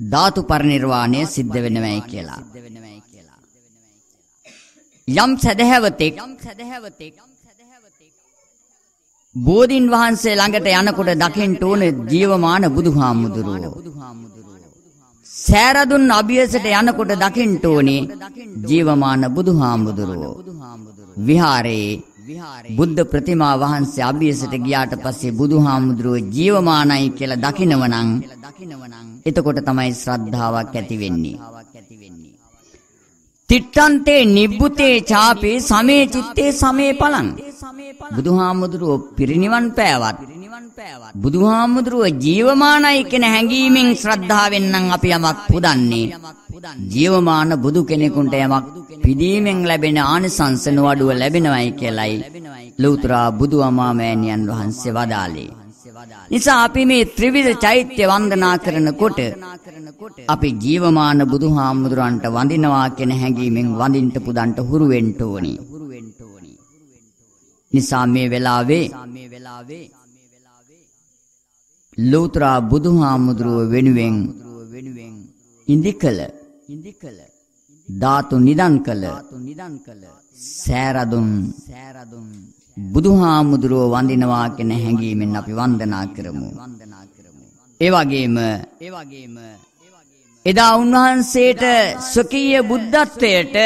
ධාතු පරිනිර්වාණය සිද්ධ වෙනවයි කියලා. යම් සදහැවතෙක් යම් සදහැවතෙක් බෝධින් වහන්සේ ළඟට යනකොට දකින්න ඕන ජීවමාන බුදුහාමුදුරුවෝ. සෑරදුන් අභියසට යනකොට දකින්න ඕනේ ජීවමාන බුදුහාමුදුරුවෝ. විහාරයේ බුද්ධ ප්‍රතිමා වහන්සේ අභියසට ගියාට පස්සේ බුදුහාමුදුරුවෝ ජීවමානයි කියලා දකිනවනම් එතකොට තමයි ශ්‍රද්ධාවක් ඇති වෙන්නේ. තිට්ටන්තේ නිබ්බුතේ චාපේ සමේ චිත්තේ සමේ පලං බුදුහාමුදුරුවෝ පිරිනිවන් පෑවත් බුදුහාමුදුරුවෝ ජීවමානයි කියන හැඟීමෙන් ශ්‍රද්ධාවෙන් නම් අපි යමක් පුදන්නේ. ජීවමාන බුදු කෙනෙකුට යමක් පිදීමෙන් ලැබෙන ආනිසංස නොඅඩුව ලැබෙනවයි කියලයි ලෞතර බුදු අමාමෑණියන් වහන්සේ වදාළේ. නිසා අපි මේ ත්‍රිවිධ චෛත්‍ය වන්දනා කරනකොට අපි ජීවමාන බුදුහාමුදුරන්ට වඳිනවා කියන හැඟීමෙන් වඳින්න පුදන්ට හුරු වෙන්න ඕනි. නිසා මේ වෙලාවේ ලෞතර බුදුහාමුදුරුව වෙනුවෙන් ඉන්දිකල ඉන්දිකල ධාතු නිදන් කළ සෑරදුන් සෑරදුන් බුදුහාමුදුරුව වඳිනවා කියන හැඟීමෙන් අපි වන්දනා කරමු. ඒ වගේම ඒ වගේම එදා උන්වහන්සේට ස්වකීය බුද්ධත්වයට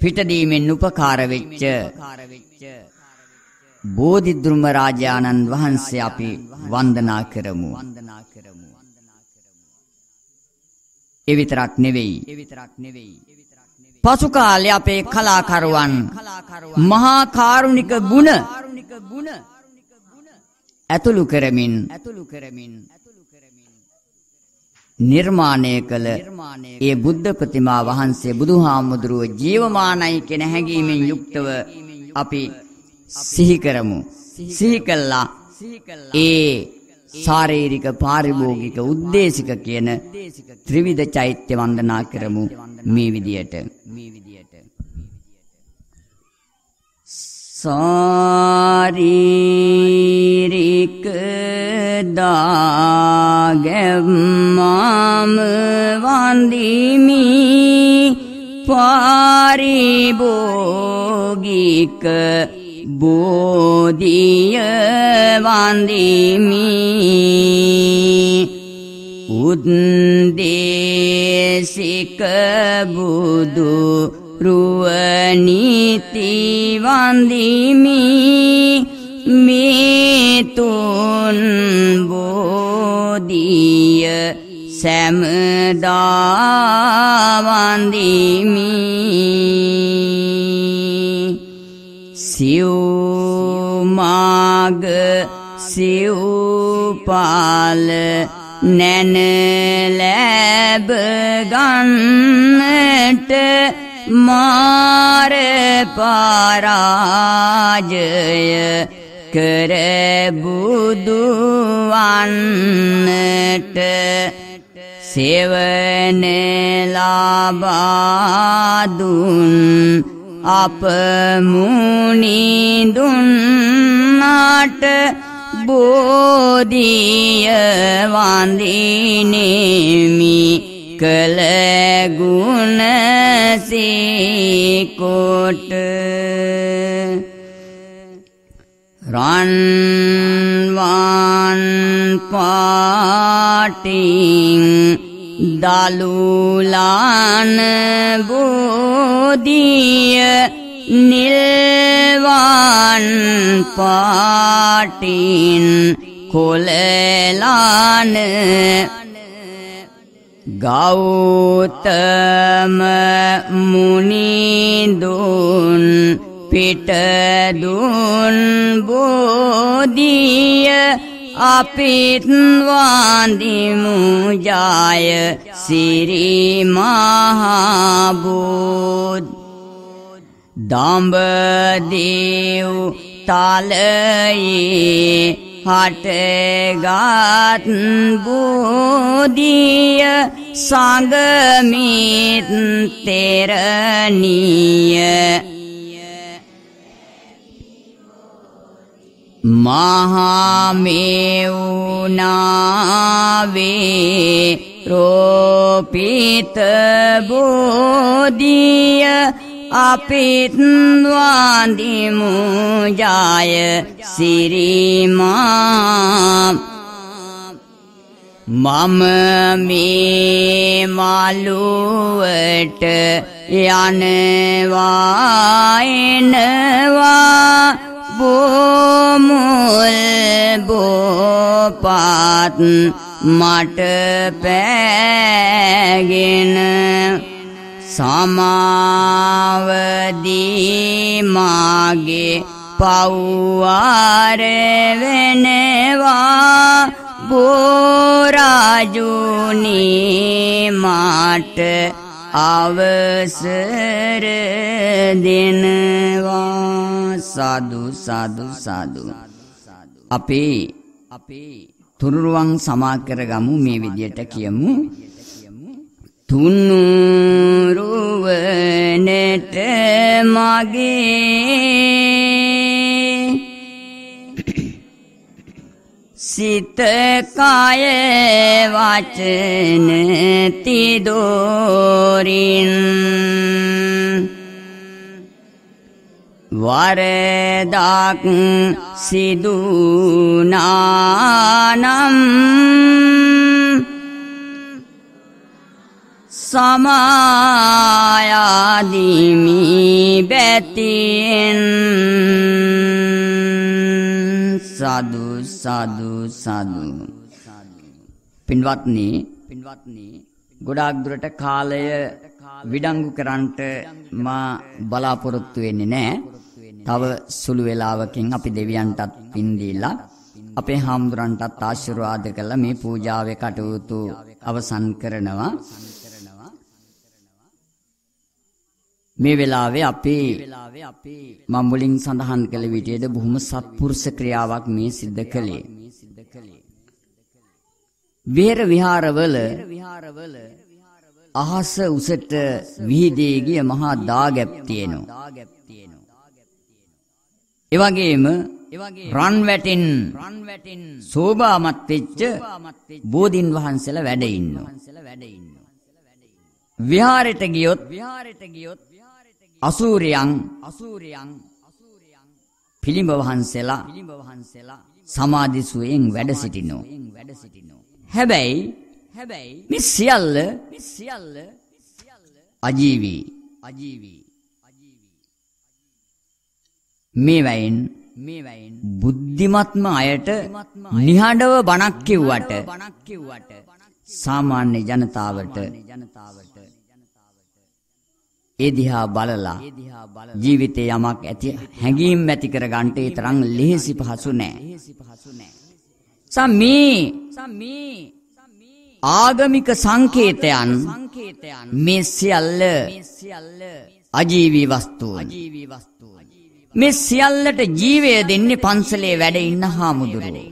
පිටදීමෙන් උපකාර වෙච්ච බෝධිද්රුම රාජානන් වහන්සේ අපි වන්දනා කරමු. ඒ විතරක් නෙවෙයි. ඒ විතරක් නෙවෙයි. පසු කාලේ අපේ කලාකරුවන් මහා කාරුණික ගුණ ඇතුළු කරමින් නිර්මාණය කළ ඒ බුද්ධ ප්‍රතිමා වහන්සේ බුදුහාමුදුරුව ජීවමානයි කියන හැඟීමෙන් යුක්තව අපි සිහි කරමු. සිහි කළා ඒ ශාරීරික පාරිභෝගික උද්දේශික කියන ත්‍රිවිධ චෛත්‍ය වන්දනා කරමු මේ විදියට. ශාරීරික දාගැම්මම වන්දිමි පාරිභෝගික බෝධිය වන්දිමි උද්දේශික බුදු රුවනීති වන්දිමි මේතුන් බෝධිය සැමදා වන්දිමි සිව්මාග සිව්පාල නැන ලැබ ගන්නට මාර පරාජය කර බුදුවන්නට සෙවන ලාබාදුන් අප මුනිදුන්නාට බෝධිය වන්දිනෙමි කළ ගුණ සීකොට රන්වන් පාටිං දලුලාන බෝධිය නිල්වන් පාටින් කොලලාන ගෞතම මුනිදුන් පිටදුන් බෝධිය අපිත් වන්දිමු ජය සිරි මහබෝධ. දම්බදේව් තලයේ හටගත් බෝධිය සංගමිත් තෙරණිය. මහමෙවුනාවේ රෝපිත බෝධිය අපිත් වන්දිමු ජය සිරිමා. මම මේ මලුවට යනවා එනවා. බෝමුල් බෝපත් මට පෑගෙන සමාවදී මාගේ පව්වාර වෙනවා බෝරාජුනී මාට අවසර දෙනවා. සාදු සාදු සාදු. අපේ අපේ තුරුරුවන් සමා කරගමු. මේ විදියට කියමු. තුනුරුවනට මගේ සිත කය වචන තිදෝරින්. වරදක් සිදුනානම් සමායාදිමි බැතියෙන් සදු සදු සදු පින්වත්නි පින්වත්නි ගොඩාක් දුරට කාලය විඩංගු කරන්නට මා බලාපොරොත්තු වෙන්නේ නැහැ. තව සුළු වේලාවකින් අපි දෙවියන්ටත් පින් දීලා අපේ හාමුදුරන්ටත් ආශිර්වාද කළා මේ පූජාවේ කටයුතු අවසන් කරනවා. මේ වෙලාවේ අපි මම මුලින් සඳහන් කළ විදිහට බොහොම සත්පුරුෂ ක්‍රියාවක් මේ සිද්ධ කළේ. විහෙර විහාරවල අහස උසට විහිදී ගිය මහා දාගැප් තියෙනවා. ඒ වගේම රන් වැටින් සෝභාමත් වෙච්ච බෝධින් වහන්සේලා වැඩ ඉන්නවා. විහාරයට ගියොත් විහාරයට ගියොත් අසූරයන් අසූරයන් පිළිඹ වහන්සේලා පිළිඹ වහන්සේලා සමාධිසුවෙන් වැඩ සිටිනෝ. හැබැයි හැබැයි මේ සියල්ල මේ සියල්ල අජීවී අජීවී මේවයින් මේවයින් බුද්ධිමත්ම අයට නිහඬව බණක් කිව්වට බණක් කිව්වට සාමාන්‍ය ජනතාවට ජනතාවට ඒ දිහා බලලා ජීවිතේ යමක් ඇති හැඟීම් ඇති කරගන්න ඒ තරම් ලෙහෙසි පහසු නෑ. සමී සමී ආගමික සංකේතයන් මේ සියල්ල අජීවී වස්තුන්. මේ සියල්ලට ජීවය දෙන්නේ පන්සලේ වැඩ ඉන්න හාමුදුරුවෝ.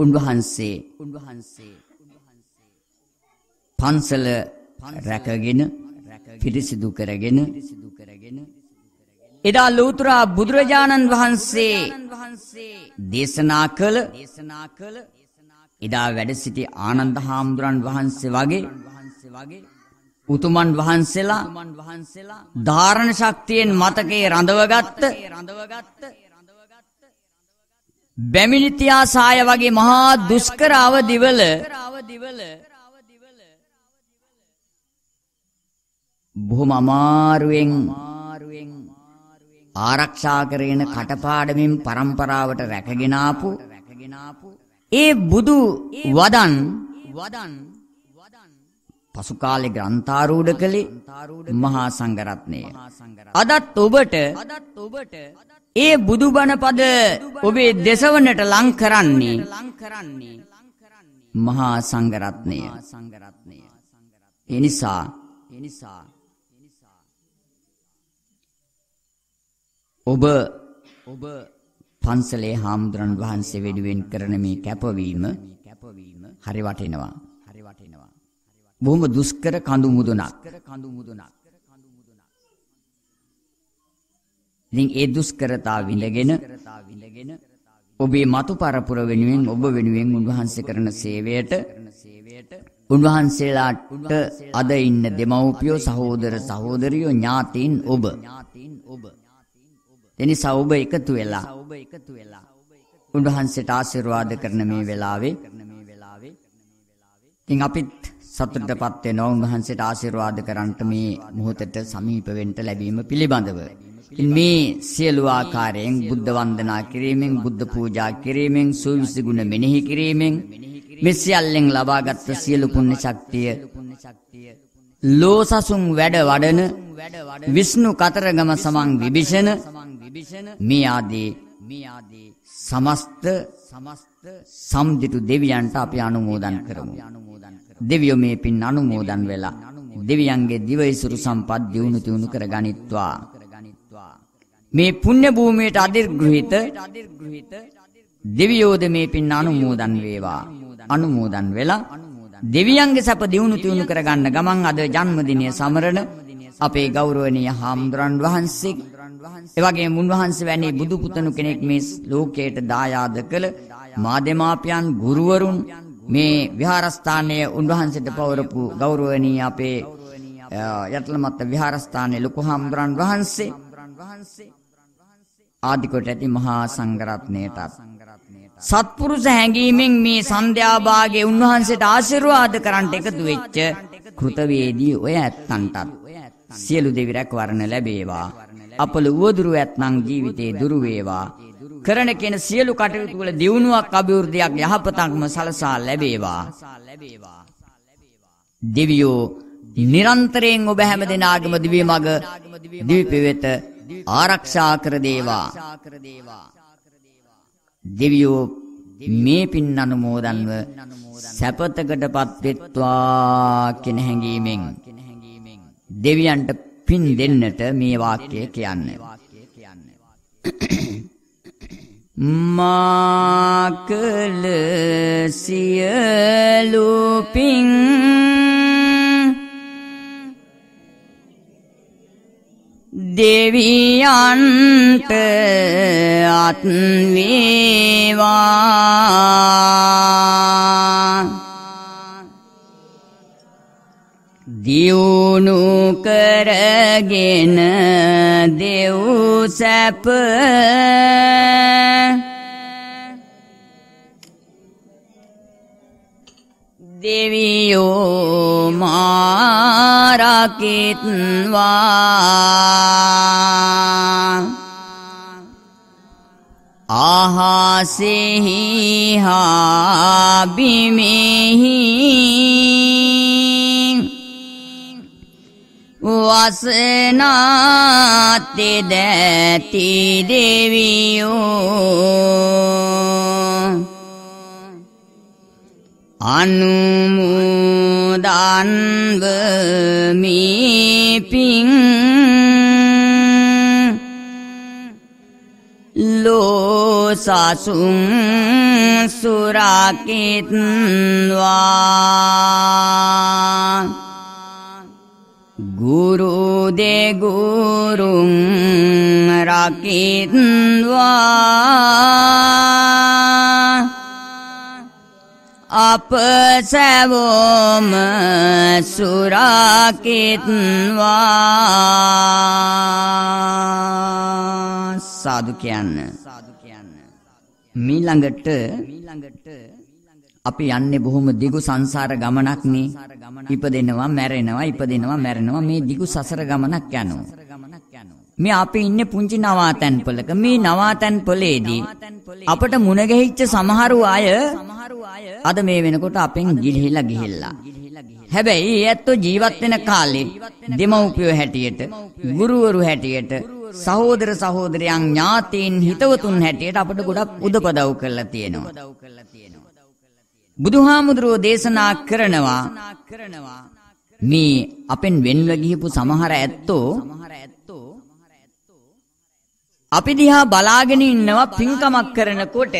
උන්වහන්සේ උන්වහන්සේ පන්සල රැකගෙන පිරිසිදු කරගෙන එදා ලෝතුරා බුදුරජාණන් වහන්සේ දේශනා කළ දේශනා කළ එදා වැඩ සිටි ආනන්ද හාමුදුරන් වහන්සේ වගේ උතුමන් වහන්සේලා ධාරණ ශක්තියෙන් මතකේ රඳවගත්ත රඳවගත්ත බැමිණිතියාසාය වගේ මහා දුෂ්කර අවදිවල අවදිවල බොහොම අමාරුවෙන් ආරක්ෂා කරගෙන කටපාඩමින් પરම්පරාවට රැකගෙන ආපු ඒ බුදු වදන් වදන් පසු කාලේ ග්‍රන්ථාරූඪ කළේ මහා සංඝරත්නය. අදත් ඔබට අදත් ඔබට ඒ බුදුබණ පද ඔබේ දෙසවනට ලං කරන්නේ ලං කරන්නේ මහා සංඝරත්නය. ඒ නිසා ඒ නිසා ඔබ ඔබ පන්සලේ හාමුදුරන් වහන්සේ වෙනුවෙන් කරන මේ කැපවීම කැපවීම හරි වටිනවා. හරි වටිනවා. බොහොම දුෂ්කර කඳු මුදුනක්. කඳු මුදුනක්. ඉතින් ඒ දුෂ්කරතා විඳගෙන ඔබේ මතු පරපුර වෙනුවෙන් ඔබ වෙනුවෙන් උන්වහන්සේ කරන සේවයට උන්වහන්සේලාට අද ඉන්න දෙමව්පියෝ සහෝදර සහෝදරියෝ ඥාතීන් ඔබ එනිසා ඔබ එකතු වෙලා ඔබ එකතු වෙලා උන්වහන්සේට ආශිර්වාද කරන මේ වෙලාවේ ඉතින් අපිත් සතුටටපත් වෙනවා උන්වහන්සේට ආශිර්වාද කරන්නට මේ මොහොතට සමීප වෙන්න ලැබීම පිළිබඳව. මේ සියලු ආකාරයෙන් බුද්ධ වන්දනා කිරීමෙන් බුද්ධ පූජා කිරීමෙන් සූවිසි ගුණ මෙනෙහි කිරීමෙන් මේ සියල්ලෙන් ලබාගත් සියලු පුණ්‍ය ශක්තිය ලෝසසුන් වැඩ වඩන විෂ්ණු කතරගම සමන් විභීෂණ මේ ආදී මේ ආදී සමස්ත සමස්ත සම්දිතු දෙවියන්ට අපි අනුමෝදන් කරමු. දෙවියෝ මේ පින් අනුමෝදන් වෙලා දෙවියන්ගේ දිවයිසුරු සම්පත් දියුණු තියුණු කරගනිත්වා. මේ පුණ්‍ය භූමියට අධිග්‍රහිත දෙවියෝද මේ පින් අනුමෝදන් වේවා. අනුමෝදන් වෙලා දෙවියන්ගේ සැප දියුණු තියුණු කරගන්න ගමන් අද ජන්මදිනය සමරන අපේ ගෞරවනීය හාමුදුරන් වහන්සේ. එවැගේ මුන්වහන්සේ වැනි බුදු පුතණු කෙනෙක් මේ ලෝකයට දායාද කළ මාදෙමාපියන් ගුරුවරුන් මේ විහාරස්ථානයේ උන්වහන්සේට පවරපු ගෞරවනීය අපේ යටලමත්ත විහාරස්ථානයේ ලොකු හාමුදුරන් වහන්සේ. ආදි කොට ඇති මහා සංඝරත්නයටත්. සත්පුරුෂ හැඟීමෙන් මේ සන්ධ්‍යා භාගයේ උන්වහන්සේට ආශිර්වාද කරන්නට එකතු වෙච්ච කෘතවේදී ඔය ඇත්තන්ටත්. සියලු දෙවි රැකවරණ ලැබේවා. අපල උවදුරු ඇත්නම් ජීවිතේ දුරු වේවා කරන කෙන සියලු කටයුතු වල දියුණුවක් අභිවෘද්ධියක් යහපතක්ම සලසා ලැබේවා. දෙවියෝ නිරන්තරයෙන් ඔබ හැම දෙනාගම දිව්‍ය මඟ දිවි වෙත ආරක්ෂා කර දේවා. දෙවියෝ මේ පින් අනුමෝදන්ව සැපතකටපත් වෙත්වා කියන හැඟීමෙන් දෙවියන්ට පින් දෙන්නට මේ වාක්‍යය කියන්නේ. මාකල සියලු පින් දෙවියන්ට අත් වේවා දියුණු කරගෙන දෙව් සැප. දෙවියෝ මාරකිත්වා ආහාසෙහි හා බිමෙහි වසනාතෙ දැති දෙවියෝ. අනුමුදන්ව මීපින් ලෝසසුන් සුරකිත්වා ගුරු දෙගුරුන් රකිත්වා අප සැවෝම සුරාකිත්වා සාදු කියන්න. මීළඟට අපි යන්නේ බොහොම දිගු සංසාර ගමනක් නේ ඉපදෙනවා මැරෙනවා ඉපදෙනවා මැරෙනවා. මේ දිගු සසර ගමනක් යනවා. මේ අපි ඉන්නේ පුංචි නවාතැන්පලක මේ නවාතැන්පලේදී අපට මුණ ගැහිච්ච සමහරු අය අද මේ වෙනකොට අපෙන් ගිලිහිලා ගිහිල්ලා. හැබැයි ඒ ඇත්තෝ ජීවත් වෙන කාලේ දෙමව්පියෝ හැටියට ගුරුවරු හැටියට සහෝදර සහෝදරයන් ඥාතීන් හිතවතුන් හැටියට අපට ගොඩක් උදපදව් කරලා තියෙනවා. බුදුහාමුදුරුවෝ දේශනා කරනවා මේ අපෙන් වෙන්ව ගිහපු සමහර ඇත්තෝ අපි දිහා බලාගෙන ඉන්නවා පින්කමක් කරනකොට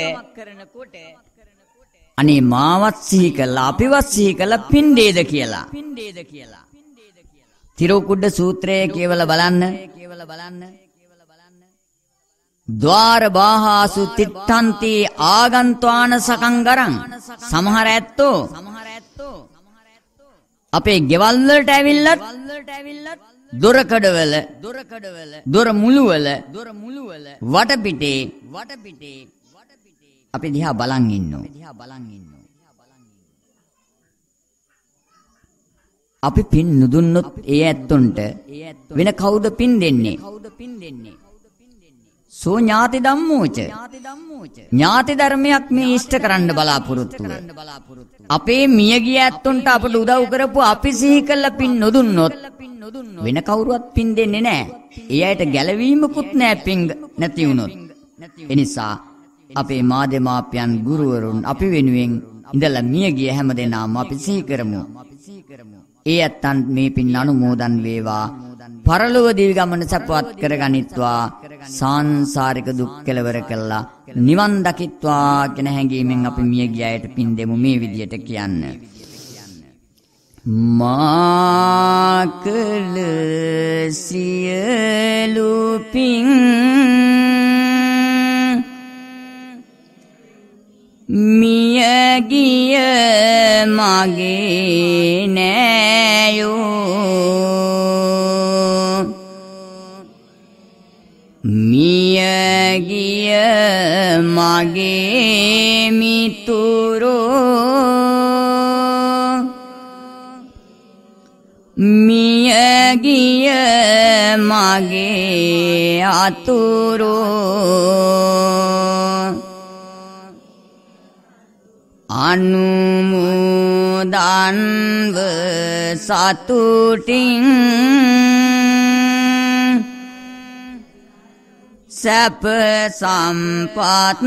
අනේ මාවත් සිහි කළා අපිවත් සිහි කළා පින් දෙද කියලා. තිරුකුඩ සූත්‍රය කියවලා බලන්න. ద్వාර බාහාසු තිත්තන්ති ආගන්ත්වාන සකංගරං සමහර ඇත්තෝ අපේ ගෙවල් වලට ඇවිල්ලත් දොරකඩවල දොරකඩවල දොර මුළුවල දොර මුළුවල වටපිටේ වටපිටේ අපි දිහා බලන් ඉන්නෝ දිහා බලන් ඉන්නෝ අපි පින් නුදුන්නොත් ඒ ඇත්තුන්ට වෙන කවුද පින් දෙන්නේ කවුද පින් දෙන්නේ සෝ ඥාති ධම්මෝච ඥාති ධර්මයක් මේ ඉෂ්ට කරන්න බලාපොරොත්තු අපේ මියගිය ඇත්තුන්ට අපට උදව් කරපු අපි සිහි කළ පින් නොදුන්නොත් වෙන කවුරුවත් පින් දෙන්නේ නැහැ. ඒ අයට ගැලවීමකුත් නැහැ පින් නැති වුණොත්. එනිසා අපේ මාදේමාපියන් ගුරුවරුන් අපි වෙනුවෙන් ඉඳලා මිය ගිය හැම දෙනාම අපි සිහි කරමු. ඒ ඇත්තන් මේ පින් අනුමෝදන් වේවා. පරලොව දිවි ගමන සපවත් කරගනිත්වා සාංශාරික දුක් කෙලවර කළා. නිවන් දකිත්වා කියන හැඟීමෙන් අපි මිය ගිය අයට පින් දෙමු මේ විදියට කියන්නේ. මාකල සියලු පිං මියගිය මගේ නෑයෝ. මගේ මිතුරෝ. මියගිය මගේ අතුරෝ. අනුමුදන්ව මුදන්ව සතුටින් සැප සම්පත්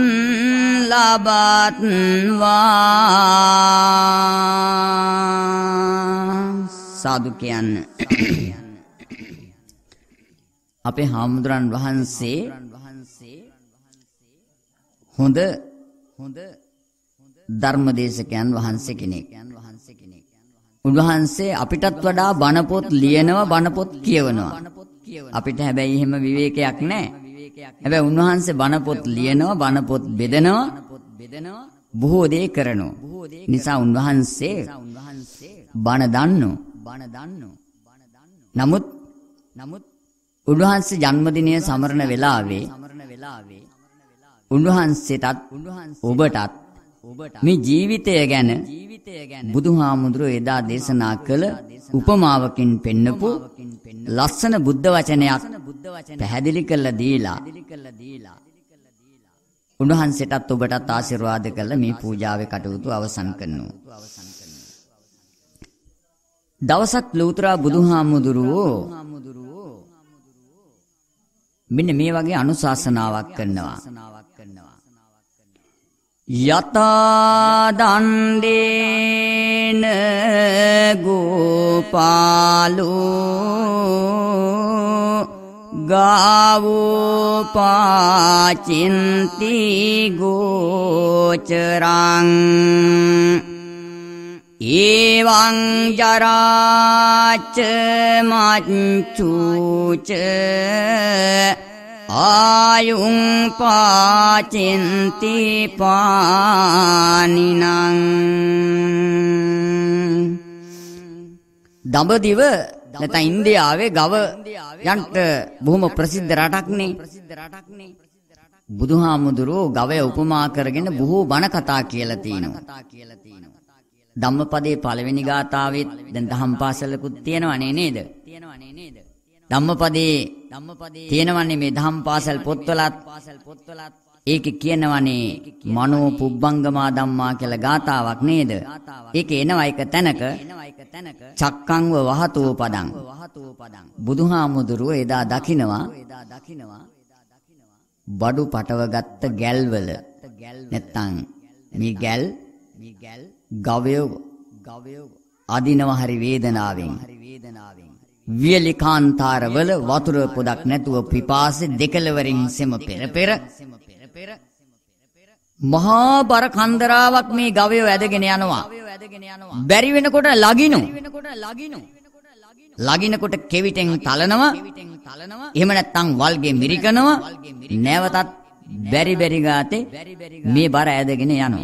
ලබත්වා සාදු කියන්න අපේ හාමුදුරන් වහන්සේ හොඳ හොඳ ධර්මදේශකයන් වහන්සේ කෙනෙක්. උන්වහන්සේ අපිටත් වඩා බණපොත් ලියනවා බණපොත් කියවනවා. අපිට හැබැයි එහෙම විවේකයක් නැහැ. හැබැයි උන්වහන්සේ බණපොත් ලියනවා බණපොත් බෙදනවා බොහෝ දේ කරනවා. නිසා උන්වහන්සේ බණ දන්නෝ. නමුත් නමුත් උන්වහන්සේ ජන්මදිනය සමරන වෙලාවේ උන්වහන්සේටත් ඔබටත් මේ ජීවිතය ගැන බුදුහාමුදුරුවෝ එදා දේශනා කළ උපමාවකින් පෙන්නපු ලස්සන බුද්ධ වචනයක් පැහැදිලි කරලා දීලා උන්වහන්සේටත් ඔබටත් ආශිර්වාද කරලා මේ පූජාවේ කටයුතු අවසන් කරනවා. දවසක් ලෞතර බුදුහාමුදුරුවෝ මෙන්න මේ වගේ අනුශාසනාවක් කරනවා. යතා දණ්ඩේන ගෝපාලෝ ගාවෝ පාචින්ති ගෝචරං ඒවං ජරාච මච්චුච ආයුං පාචින්ති පානිනං. දඹදිව නැත්නම් ඉන්දියාවේ ගව යන්ට බොහොම ප්‍රසිද්ධ රටක්නේ. බුදුහාමුදුරුවෝ ගවය උපමා කරගෙන බොහෝ බණ කතා කියලා තිනවා ධම්මපදයේ පළවෙනි ගාථාවෙත් දැන් දහම් පාසලකුත් තියෙනවනේ නේද? ධම්මපදයේ ධම්මපදයේ තියෙනවනේ මේ දහම් පාසල් පොත්වලත්. ඒකේ කියනවනේ මනෝ පුබ්බංගමා ධම්මා කියලා ගාතාවක් නේද? ඒකේ එනවා එක තැනක. චක්කංව වහතෝ පදං. බුදුහාමුදුරුව එදා දකිනවා. බඩු පටවගත්ත ගැල්වල. නැත්තම් මේ ගැල් ගවය ගවය අදිනව හරි වේදනාවෙන්. වියලි කාන්තාරවල වතුර පොදක් නැතුව පිපාසෙ දෙකලවරින් සෙම පෙර පෙර මහා බර කන්දරාවක් මේ ගවයෝ ඇදගෙන යනවා. බැරි වෙනකොට ලගිනු. ලගිනකොට කෙවිටෙන් තලනවා. එහෙම නැත්නම් වල්ගේ මිරිකනවා. නැවතත් බැරි බැරි ගාතේ මේ බර ඇදගෙන යනවා.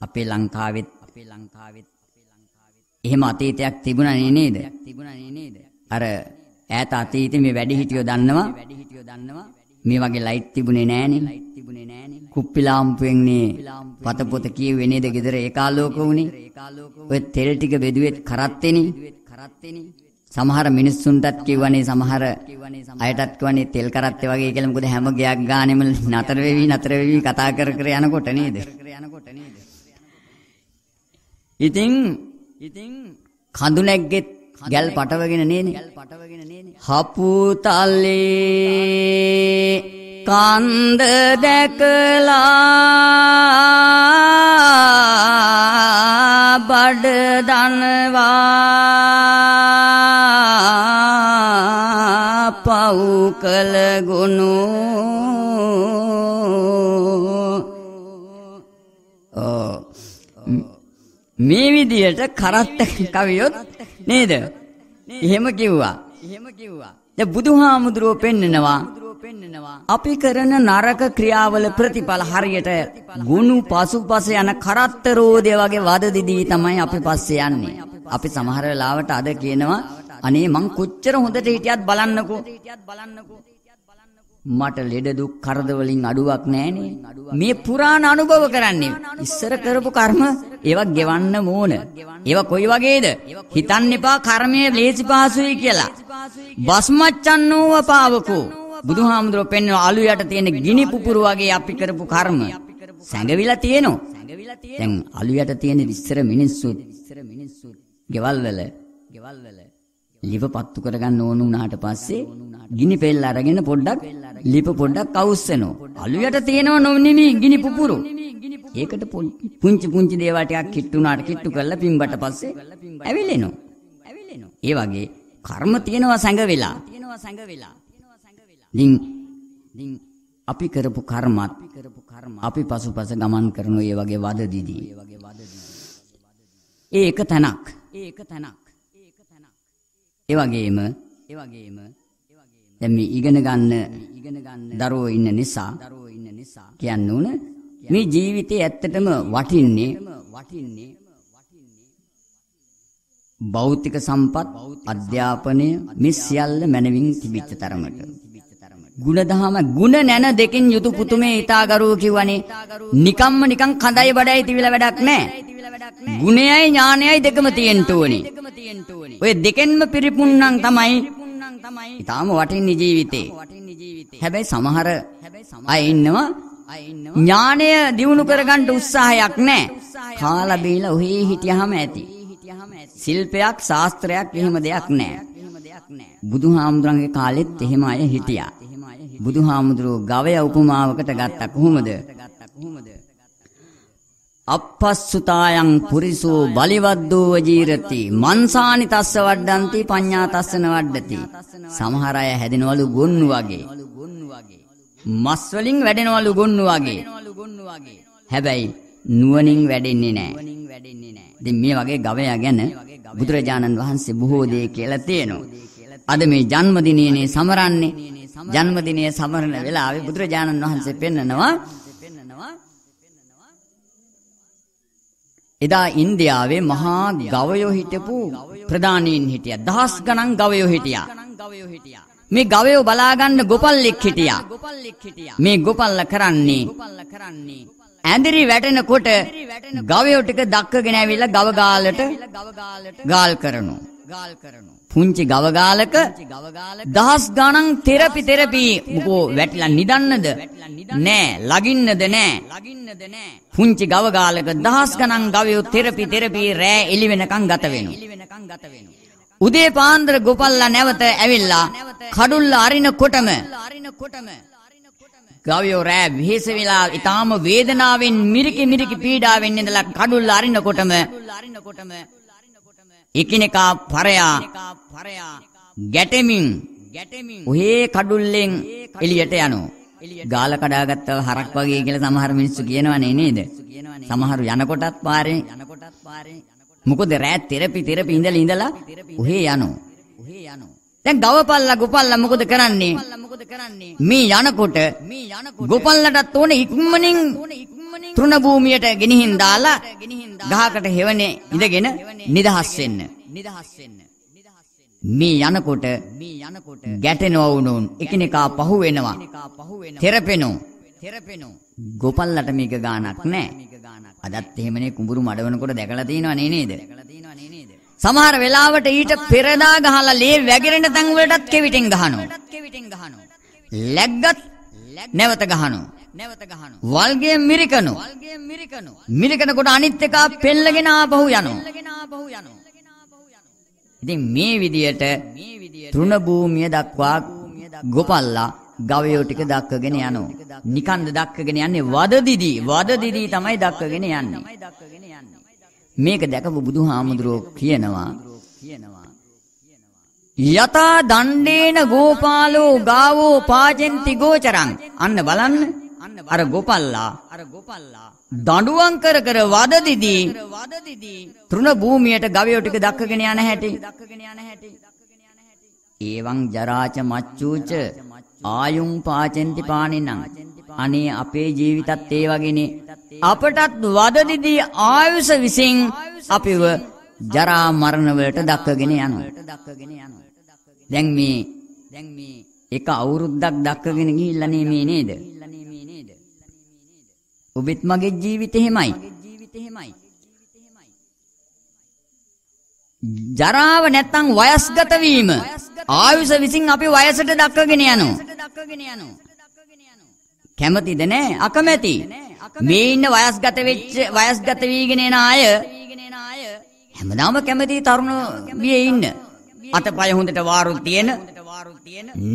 අපේ ලංකාවෙත් අපේ ලංකාවෙත් එහෙම අතීතයක් තිබුණා නේද? තිබුණා නේද? අර ඈත අතීතේ මේ වැඩි හිටියෝ දන්නවා. වැඩි හිටියෝ දන්නවා. මේ වගේ ලයිට් තිබුණේ නෑනේ. ලයිට් තිබුණේ නෑනේ. කුප්පි ලාම්පුවෙන්නේ පත පොත කියුවේ නේද? ගෙදර ඒකාලෝක උනේ. ඔය තෙල් ටික බෙදුවෙත් කරත්තේනේ. කරත්තේනේ. සමහර මිනිස්සුන්ටත් කිව්වනේ සමහර අයටත් කිව්වනේ තෙල් කරත්තේ වගේ කියලා මොකද හැම ගයක් ගානෙම නතර වෙවි නතර වෙවි කතා කර කර යනකොට නේද? ඉතින් ඉතින් කඳු නැග්ගෙත් ගැල් පටවගෙන නේනේ ගැල් පටවගෙන නේනේ. හපු තල්ලේ කන්ද දැකලා බඩ දනවා පව් කළ ගුණු මේ විදියට කරත්ත කවියොත් නේද? එහෙම කිව්වා. එහෙම කිව්වා. දැන් බුදුහාමුදුරුවෝ පෙන්නනවා අපි කරන නරක ක්‍රියාවල ප්‍රතිඵල හරියට ගුණු පසුපස යන කරත්ත රෝදය වගේ වද දිදී තමයි අපි පස්සේ යන්නේ. අපි සමහර වෙලාවට අද කියනවා අනේ මං කොච්චර හොඳට හිටියත් බලන්නකෝ. මට ලෙඩ දුක් කරද වලින් අඩුවක් නැහනේ. මේ පුරාණ අනුභව කරන්නේ ඉස්සර කරපු කර්ම ඒවා ගෙවන්න ඕන. ඒවා කොයි වගේද? හිතන්න එපා කර්මයේ ලේසි පහසුයි කියලා. බස්මච්චන්නෝව පාවකෝ. බුදුහාමුදුරුවෝ පෙන්වන අලු යට තියෙන ගිනි පුපුරු වගේ අපි කරපු කර්ම සැඟවිලා තියෙනවා. දැන් අලු යට තියෙන ඉස්සර මිනිස්සුත් ඉස්සර මිනිස්සුත් ගෙවල් වල ගෙවල් වල ලිප පත්තු කරගන්න ඕන වුණාට පස්සේ ගිනි පෙල් අරගෙන පොඩ්ඩක් ලිප පොඩ්ඩක් අවුස්සනවා. අලු යට තියෙනව නොනෙමි ගිනි පුපුරු. ඒකට පුංචි පුංචි දේවල් ටිකක් කිට්ටුනාට කිට්ටු කරලා පිම්බට පස්සේ ඇවිලෙනවා. ඇවිලෙනවා. ඒ වගේ කර්ම තියෙනවා සැඟ වෙලා. තියෙනවා සැඟ වෙලා. ඉතින් ඉතින් අපි කරපු කර්මත් කරපු කර්ම අපි පසුපස ගමන් කරන ඒ වගේ වද දිදී. ඒ වගේ වද දිදී. ඒ එක තැනක්. ඒ එක තැනක්. ඒ එක තැනක්. ඒ වගේම ඒ වගේම දැන් මේ ඉගෙන ගන්න ඉගෙන ගන්න දරුවෝ ඉන්න නිසා දරුවෝ ඉන්න නිසා කියන්න උන මේ ජීවිතේ ඇත්තටම වටින්නේ වටින්නේ භෞතික සම්පත් අධ්‍යාපනය මේ සියල්ල මනවින් තිබිච්ච තරමට ගුණදහම ගුණ නැන දෙකින් යුතු පුතුමේ ඊතාගරුව කිව්වනේ. නිකම්ම නිකන් කඳයි බඩයි තිබිලා වැඩක් නැහැ ගුණයයි ඥානයයි දෙකම තියෙන්න ඕනේ. ඔය දෙකෙන්ම පිරිපුන්නම් තමයි ඊටාම වටින්නේ ජීවිතේ. හැබැයි සමහර අය ඉන්නවා ඥානය දිනු කරගන්න උත්සාහයක් නැහැ කාලා බීලා ඔහේ හිටියාම ඇති. ශිල්පයක් ශාස්ත්‍රයක් එහෙම දෙයක් නැහැ. බුදුහාමුදුරන්ගේ කාලෙත් එහෙම අය හිටියා. බුදුහාමුදුරුවෝ ගවය උපමාවකට ගත්තා කොහොමද? අපස්සුතායන් පුරිසෝ බලිවද්දෝ වජීරති මන්සානි තස්ස වඩ්ඩಂತಿ පඤ්ඤා තස්සන වඩ්ඩති සමහර අය හැදෙනවලු ගොන්නු වගේ මස් වලින් වැඩෙනවලු ගොන්නු වගේ හැබැයි නුවණින් වැඩෙන්නේ නැහැ ඉතින් මේ වගේ ගවයා ගැන බුදුරජාණන් වහන්සේ බොහෝ දේ කියලා තියෙනවා. අද මේ ජන්මදිනයේනේ සමරන්නේ. ජන්මදිනයේ සමරන වෙලාවේ බුදුරජාණන් වහන්සේ පෙන්නනවා එදා ඉන්දියාවේ මහා ගවයෝ හිටපු ප්‍රධානීන් හිටියා. දහස් ගණන් ගවයෝ හිටියා. මේ ගවයෝ බලාගන්න ගොපල්ලෙක් හිටියා. මේ ගොපල්ල කරන්නේ ඇඳිරි වැටෙනකොට ගවයෝ ටික දක්කගෙන ඇවිල්ලා ගව ගාලට ගාල් කරනවා. ගාල් කරනවා. පුංචි ගව ගාලක දහස් ගණන් තෙරපි තෙරපි මොකෝ වැටිලා නිදන්නද නෑ ලගින්නද නෑ ලගින්නද නෑ පුංචි ගව ගාලක දහස් ගණන් ගවයෝ තෙරපි තෙරපි රෑ එළි වෙනකන් ගත වෙනවා එළි වෙනකන් ගත වෙනවා උදේ පාන්දර ගොපල්ලා නැවත ඇවිල්ලා කඩුල්ල අරිනකොටම අරිනකොටම ගවයෝ රෑ වෙහෙස වෙලා ඊටාම වේදනාවෙන් මිරිකි මිරිකි පීඩාවෙන් ඉඳලා කඩුල්ල අරිනකොටම එකිනෙකා පරයා ගැටෙමින් ගැටෙමින් ඔහේ කඩුල්ලෙන් එළියට යනවා. ගාල කඩාගත්ත හරක් වගේ කියලා සමහර මිනිස්සු කියනවනේ නේද? සමහරු යනකොටත් පාරේ යනකොටත් පාරේ මොකද රෑ තෙරපි තෙරපි ඉඳලා ඉඳලා ඔහේ යනවා. ඔහේ යනවා. දැන් ගවපල්ලා ගොපල්ලා මොකද කරන්නේ? මේ යනකොට ගොපල්ලටත් ඕන ඉක්මනින් තෘණ භූමියට ගෙනිහින් දාලා ගහකට හෙවනේ ඉඳගෙන නිදහස් වෙන්න. නිදහස් වෙන්න. මේ යනකොට මේ යනකොට ගැටෙනවා වුණොන් එකිනෙකා පහු වෙනවා. තෙරපෙනෝ. තෙරපෙනෝ. ගොපල්ලට මේක ගානක් නැහැ. අදත් එහෙමනේ කුඹුරු මඩවනකොට දැකලා තියෙනව නේද? සමහර වෙලාවට ඊට පෙරදා ගහලා ලේ වැగిරෙන තැන් වලටත් කෙවිතෙන් ගහනවා. läග්ගත් නැවත ගහනවා. නැවත ගහනවා. වල්ගේ මිරිකනවා. වල්ගේ මිරිකනවා. මිරිකනකොට අනිත් එක පෙල්ලගෙන ආපහු යනවා. ඉතින් මේ විදියට තෘණ භූමිය දක්වා ගොපල්ලා ගවයෝ ටික දක්කගෙන යනවා. නිකන්ද දක්කගෙන යන්නේ වදදිදී. වදදිදී තමයි දක්කගෙන යන්නේ. මේක දැකපු බුදුහාමුදුරුවෝ කියනවා යතා දණ්ඩේන ගෝපාලෝ ගාවෝ පාචෙන්ති ගෝචරං. අන්න බලන්න. අර ගෝපල්ලා අර ගෝපල්ලා දඬුවම් කර කර වද දිදී වද දිදී තෘණ භූමියට ගවයෝ ටික දක්කගෙන යන හැටි. දක්කගෙන යන හැටි ඒවං ජරාච මච්චූච ආයුං පාචෙන්ති පානිනං අනේ අපේ ජීවිතත් ඒ වගේනේ. අපටත් වද දිදී ආයුෂ විසින් අපිව ජරා මරණ වලට දක්කගෙන යනවා. දැන් මේ දැන් මේ එක අවුරුද්දක් දක්කගෙන ගිහිල්ලා නේ මේ නේද? ඔබෙත් මගේ ජීවිතේ හැමයි. ජරාව නැත්තම් වයස්ගත වීම ආයුෂ විසින් අපි වයසට දක්කගෙන යනවා. කැමතිද නෑ අකමැති මේ ඉන්න වයස්ගත වෙච්ච වයස්ගත වීගෙන එන අය හැමදාම කැමති තරුණ වියේ ඉන්න. අතපය හොඳට වාරුත් තියෙන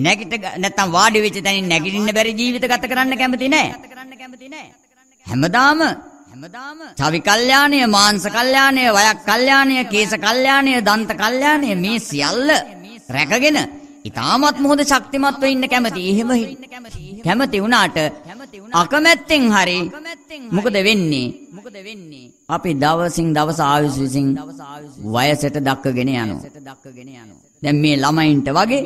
නැගිට නැත්තම් වාඩි වෙච්ච තැනින් නැගිටින්න බැරි ජීවිත ගත කරන්න කැමති නෑ. හැමදාම හැමදාම චවි කල්යාණය මාංශ කල්යාණය වයක් කල්යාණය කේස කල්යාණය දන්ත කල්යාණය මේ සියල්ල රැකගෙන ඊටමත් මොහොත ශක්තිමත්ව ඉන්න කැමති. එහෙම කැමති වුණාට අකමැත්තෙන් හරි මොකද වෙන්නේ? මොකද වෙන්නේ? අපි දවසින් දවස ආයුෂ විසින් වයසට දක්කගෙන යනවා. දැන් මේ ළමයින්ට වගේ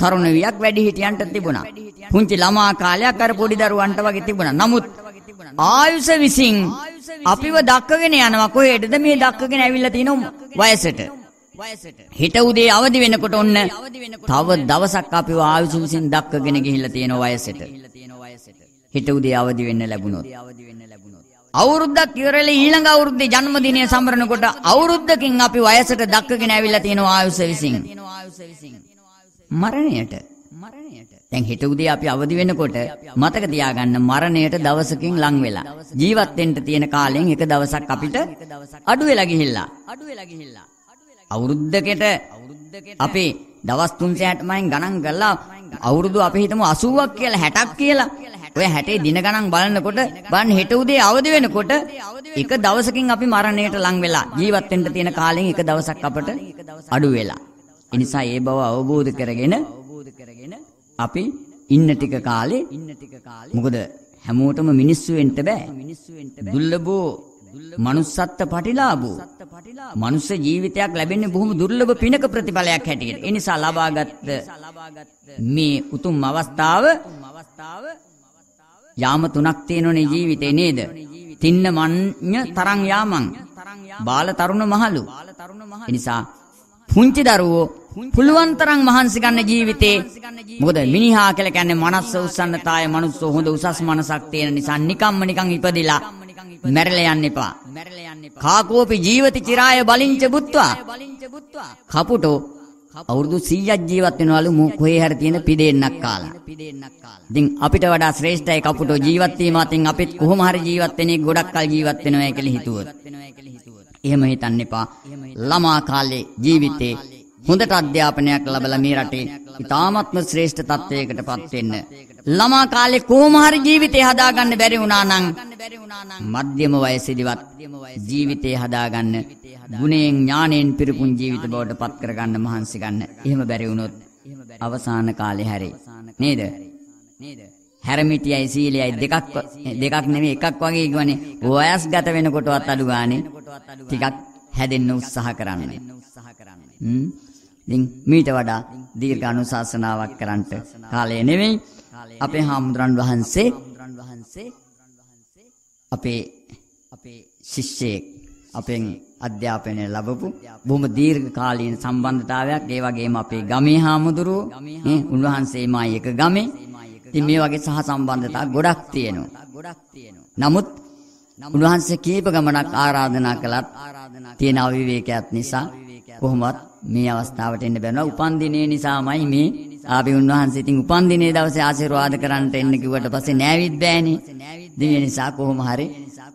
තරුණ වියක් වැඩි හිටියන්ට තිබුණා. පුංචි ළමා කාලයක් අර පොඩි දරුවන්ට වගේ තිබුණා. නමුත් ආයුෂ විසින් අපිව දක්කගෙන යනවා කොහෙටද මේ දක්කගෙන ඇවිල්ලා තිනු වයසට. හිට උදේ අවදි වෙනකොට ඔන්න තව දවසක් අපිව ආයුෂ විසින් දක්කගෙන ගිහිල්ලා තියෙන වයසට. හිට උදේ අවදි වෙන්න ලැබුණොත්. අවුරුද්දක් ඉවරලා ඊළඟ අවුරුද්දේ ජන්මදිනය සමරනකොට අවුරුද්දකින් අපි වයසට දක්කගෙන ඇවිල්ලා තියෙන ආයුෂ විසින්. මරණයට දැන් හෙට උදේ අපි අවදි වෙනකොට මතක තියාගන්න මරණයට දවසකින් ලං වෙලා ජීවත් වෙන්න තියෙන කාලෙන් එක දවසක් අපිට අඩු වෙලා ගිහිල්ලා අඩු වෙලා ගිහිල්ලා අවුරුද්දකට අපි දවස් 360මෙන් ගණන් කරලා අවුරුදු අපි හිතමු 80ක් කියලා 60ක් කියලා ඔය 60 දින ගණන් බලනකොට බලන්න හෙට උදේ අවදි වෙනකොට එක දවසකින් අපි මරණයට ලං වෙලා ජීවත් වෙන්න තියෙන කාලෙන් එක දවසක් අපට අඩු වෙලා. ඒ නිසා ඒ බව අවබෝධ කරගෙන අපි ඉන්න ටික කාලේ ඉන්න ටික කාලේ මොකද හැමෝටම මිනිස්සු වෙන්න බෑ. මිනිස්සු වෙන්න බෑ දුර්ලභෝ manussත්ත පටිලාභෝ. මනුස්ස ජීවිතයක් ලැබෙන්නේ බොහොම දුර්ලභ පිනක ප්‍රතිඵලයක් හැටියට. ඒ නිසා ලබාගත් මේ උතුම් අවස්ථාව යාම තුනක් තියෙනනේ ජීවිතේ නේද? තින්න මඤ්ඤ තරං යාමං. බාල තරුණ මහලු. ඒ නිසා පුංචි දරුවෝ පුළුවන් තරම් මහන්සි ගන්න ජීවිතේ මොකද මිනිහා කියලා කියන්නේ මනස උස්සන්නතාය මනුස්සෝ හොඳ උසස් මනසක් තියෙන නිසා නිකම්ම නිකන් ඉපදිලා මැරලා යන්න එපා. කාකෝපි ජීවති චිරාය බලින්ච බුත්වා. කපුටෝ අවුරුදු 100ක් ජීවත් වෙනවලු කොහේ හරි තියෙන පිදෙන්නක් කාලා. ඉතින් අපිට වඩා ශ්‍රේෂ්ඨයි කපුටෝ ජීවත් වීම අතින් අපිත් කොහොම හරි ජීවත් වෙන්නේ ගොඩක් කල් ජීවත් වෙනවා කියලා හිතුවොත්. එහෙම හිතන්න එපා. ළමා කාලේ ජීවිතේ හොඳට අධ්‍යාපනයක් ලැබලා මේ රටේ ඉතාමත්ම ශ්‍රේෂ්ඨ තත්වයකටපත් වෙන්න ළමා කාලේ කොහොම හරි ජීවිතේ හදාගන්න බැරි වුණා නම් මධ්‍යම වයසේදීවත් ජීවිතේ හදාගන්න ගුණයෙන් ඥාණයෙන් පිරිපුන් ජීවිත බවට පත් කරගන්න මහන්සි ගන්න. එහෙම බැරි වුණොත් අවසාන කාලේ හැරේ. නේද? නේද? හැරමිටියයි සීලයයි දෙකක් දෙකක් නෙමෙයි එකක් වගේ කියවනේ වයස්ගත වෙනකොටවත් අඩු ගානේ ටිකක් හැදෙන්න උත්සාහ කරන්න. හ්ම්? ඉතින් මීට වඩා දීර්ඝ අනුශාසනාවක් කරන්නට කාලය නෙමෙයි. අපේ හාමුදුරන් වහන්සේ අපේ අපේ ශිෂ්‍යයෙක් අපෙන් අධ්‍යාපනය ලැබපු බොහොම දීර්ඝ කාලීන සම්බන්ධතාවයක්. ඒ වගේම අපේ ගමේ හාමුදුරුවෝ නේ උන්වහන්සේ මායි එක ගමේ. ඉතින් මේ වගේ සහ සම්බන්ධතා ගොඩක් තියෙනවා ගොඩක් තියෙනවා. නමුත් උන්වහන්සේ කීප ගමනක් ආරාධනා කළත් තියෙන අවිවේකයක් නිසා කොහොමවත් මේ අවස්ථාවට එන්න බැනවා උපන් දිනේ නිසාමයි මේ ආපි උන්වහන්සේ ඉතින් උපන් දිනේ දවසේ ආශිර්වාද කරන්නට එන්න කිව්වට පස්සේ නෑවිත් බෑනේ. දිනේ නිසා කොහොම හරි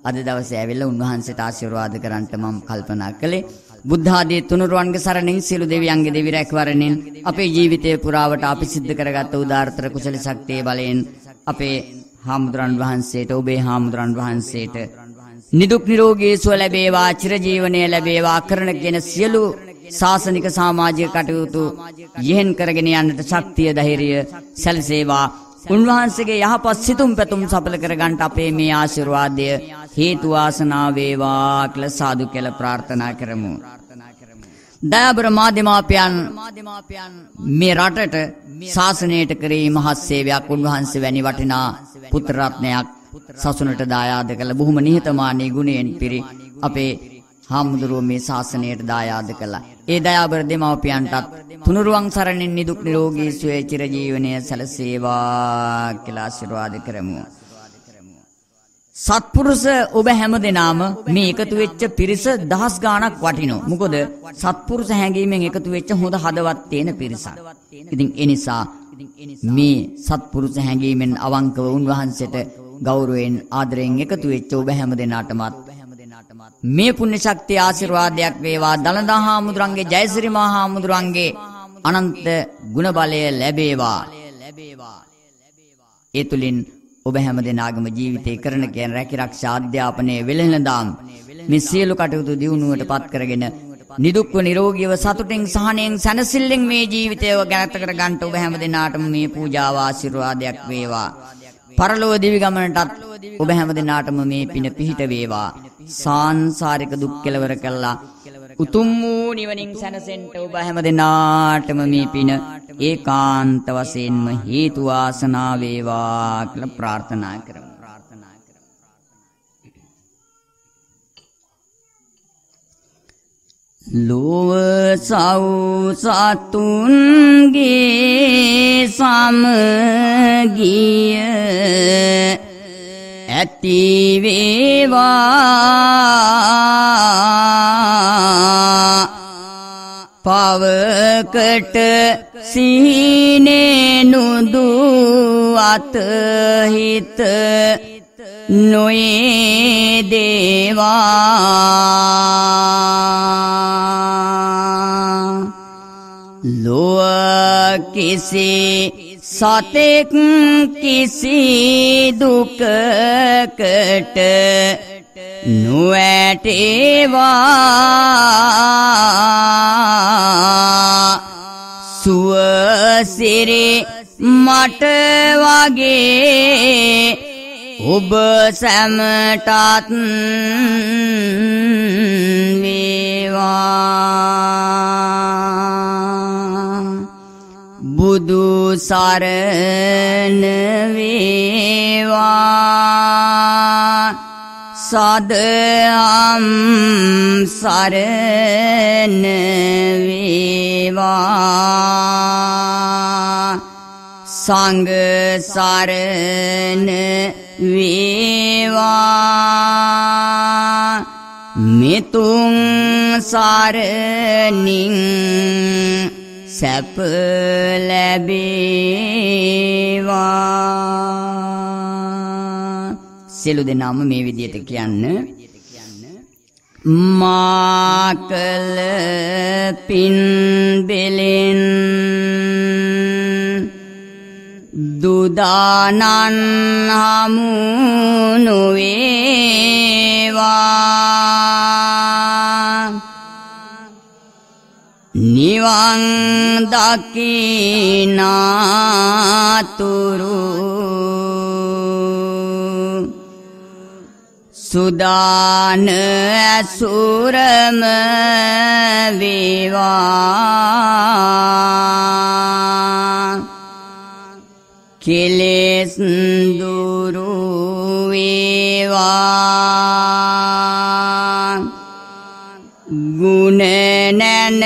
අද දවසේ ඇවිල්ලා උන්වහන්සේට ආශිර්වාද කරන්නට මම කල්පනා කළේ. බුද්ධ ආදී තුනුරුවන්ගේ සරණින් සියලු දෙවියන්ගේ දෙවි රැකවරණින් අපේ ජීවිතය පුරාවට අපි සිද්ධ කරගත්ත උදාාරතර කුසල ශක්තිය බලයෙන් අපේ හාමුදුරන් වහන්සේට ඔබේ හාමුදුරන් වහන්සේට නිදුක් නිරෝගී සුව ලැබේවා චිරජීවනය ලැබේවා කරන කියන සියලු ශාසනික සමාජික කටයුතු යෙහෙන් කරගෙන යන්නට ශක්තිය ධෛර්යය සැලසේවා උන්වහන්සේගේ යහපත් සිතුම් පැතුම් සඵල කරගන්න අපේ මේ ආශිර්වාදය හේතු වාසනා වේවා කියලා සාදු කියලා ප්‍රාර්ථනා කරමු. දයාබර මාධ්‍යමාපියන් මේ රටට ශාසනයට කරේ මහත් සේවයක් උන්වහන්සේ වැනි වටිනා පුත්‍ර රත්නයක් සසුනට දායාද කළ බොහොම නිහතමානී ගුණයෙන් පිරි අපේ හාමුදුරුවෝ මේ ශාසනයට දායාද කළා. ඒ දයාබර දෙමව්පියන්ටත් තුනුරුවන් සරණින් නිදුක් නිරෝගී සුවය චිරජීවනය සැලසේවා කියලා ආශිර්වාද කරමු. සත්පුරුෂ ඔබ හැමදෙනාම මේ එකතු වෙච්ච පිරිස දහස් ගාණක් වටිනවා. මොකද සත්පුරුෂ හැඟීමෙන් එකතු වෙච්ච හොඳ හදවත් තියෙන පිරිසක්. ඉතින් ඒ නිසා මේ සත්පුරුෂ හැඟීමෙන් අවංකව උන්වහන්සේට ගෞරවයෙන් ආදරයෙන් එකතු වෙච්ච ඔබ හැම දෙනාටමත් මේ පුණ්‍ය ශක්තිය ආශිර්වාදයක් වේවා දලදා හාමුදුරන්ගේ ජයසිරි මහා හාමුදුරන්ගේ අනන්ත ගුණ බලය ලැබේවා ඒ තුලින් ඔබ හැම දෙනාගම ජීවිතේ කරන කියන රැකිරක්ෂා අධ්‍යාපනයේ වෙළෙනදාම් මේ සියලු කටයුතු දියුණුවට පත් කරගෙන නිදුක්ව නිරෝගීව සතුටින් සහනයෙන් සැනසෙල්ලෙන් මේ ජීවිතය ගත කර ගන්නට ඔබ හැම දිනාටම මේ පූජාව ආශිර්වාදයක් වේවා. පරලෝක දිවි ගමනටත් ඔබ හැම දිනාටම මේ පින පිහිට වේවා. සාංශාරික දුක් කෙලවර කළා. උතුම් වූ නිවනින් සැනසෙන්න ඔබ හැම දිනාටම මේ පින ඒකාන්ත වශයෙන්ම හේතු වාසනා වේවා කියලා ප්‍රාර්ථනා කරමු. ලෝව සව් සතුන්ගේ සමගිය ඇති වේවා පවකට සීනේ නුදු අතහිත නොයේ දේවා. ලොව කිසි සතෙක් කිසි දුකකට නොඇටේවා සුවසිරි මට වගේ ඔබ සැමටත් වේවා. බුදු සරණ වේවා. සදම් සරණ වේවා. සංඝ සරණ වේවා. මෙතුන් සරණින් සැප ලැබේවා. සියලු දෙනාම මේ විදිහට කියන්න. මාකල පින් බෙලෙන් දුදානන් හමු නොවේවා නිවන් දකිනාතුරු සුදාන ඇසුරම වේවා. කෙලෙස් දුරු වේවා. ගුණ නැන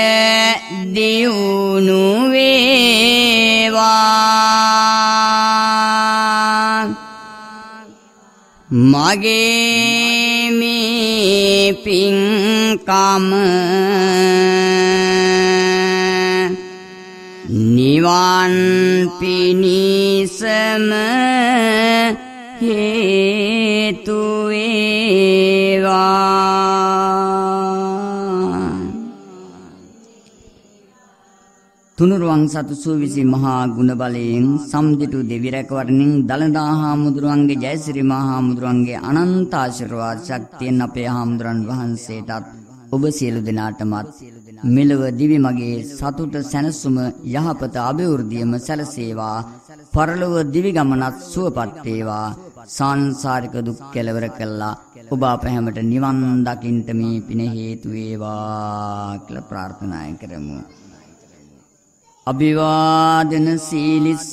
දියුණු මගේ මේ පින්කම නිවන් පිණිසම හේතු වේවා. තුනුරුවන් සතු සූවිසි මහා ගුණ බලයෙන් සම්දිටු දෙවි රැකවරණින් දලදා හාමුදුරුවන්ගේ ජයසිරි මහා හාමුදුරුවන්ගේ අනන්ත ආශිර්වාද ශක්තියෙන් අපේ හාමුදුරන් වහන්සේටත් ඔබ සියලු දෙනාටමත් මෙලව දිවි මගේ සතුට සැනසුම යහපත අභිවෘද්ධියම සැලසේවා. පරලොව දිවි ගමනත් සුවපත් වේවා සංසාරික දුක් කෙලවර කළා. ඔබ අප හැමට නිවන් දකින්ට මේ පින හේතු වේවා කියලා ප්‍රාර්ථනා කරමු. අභිවාදන සීලිස්ස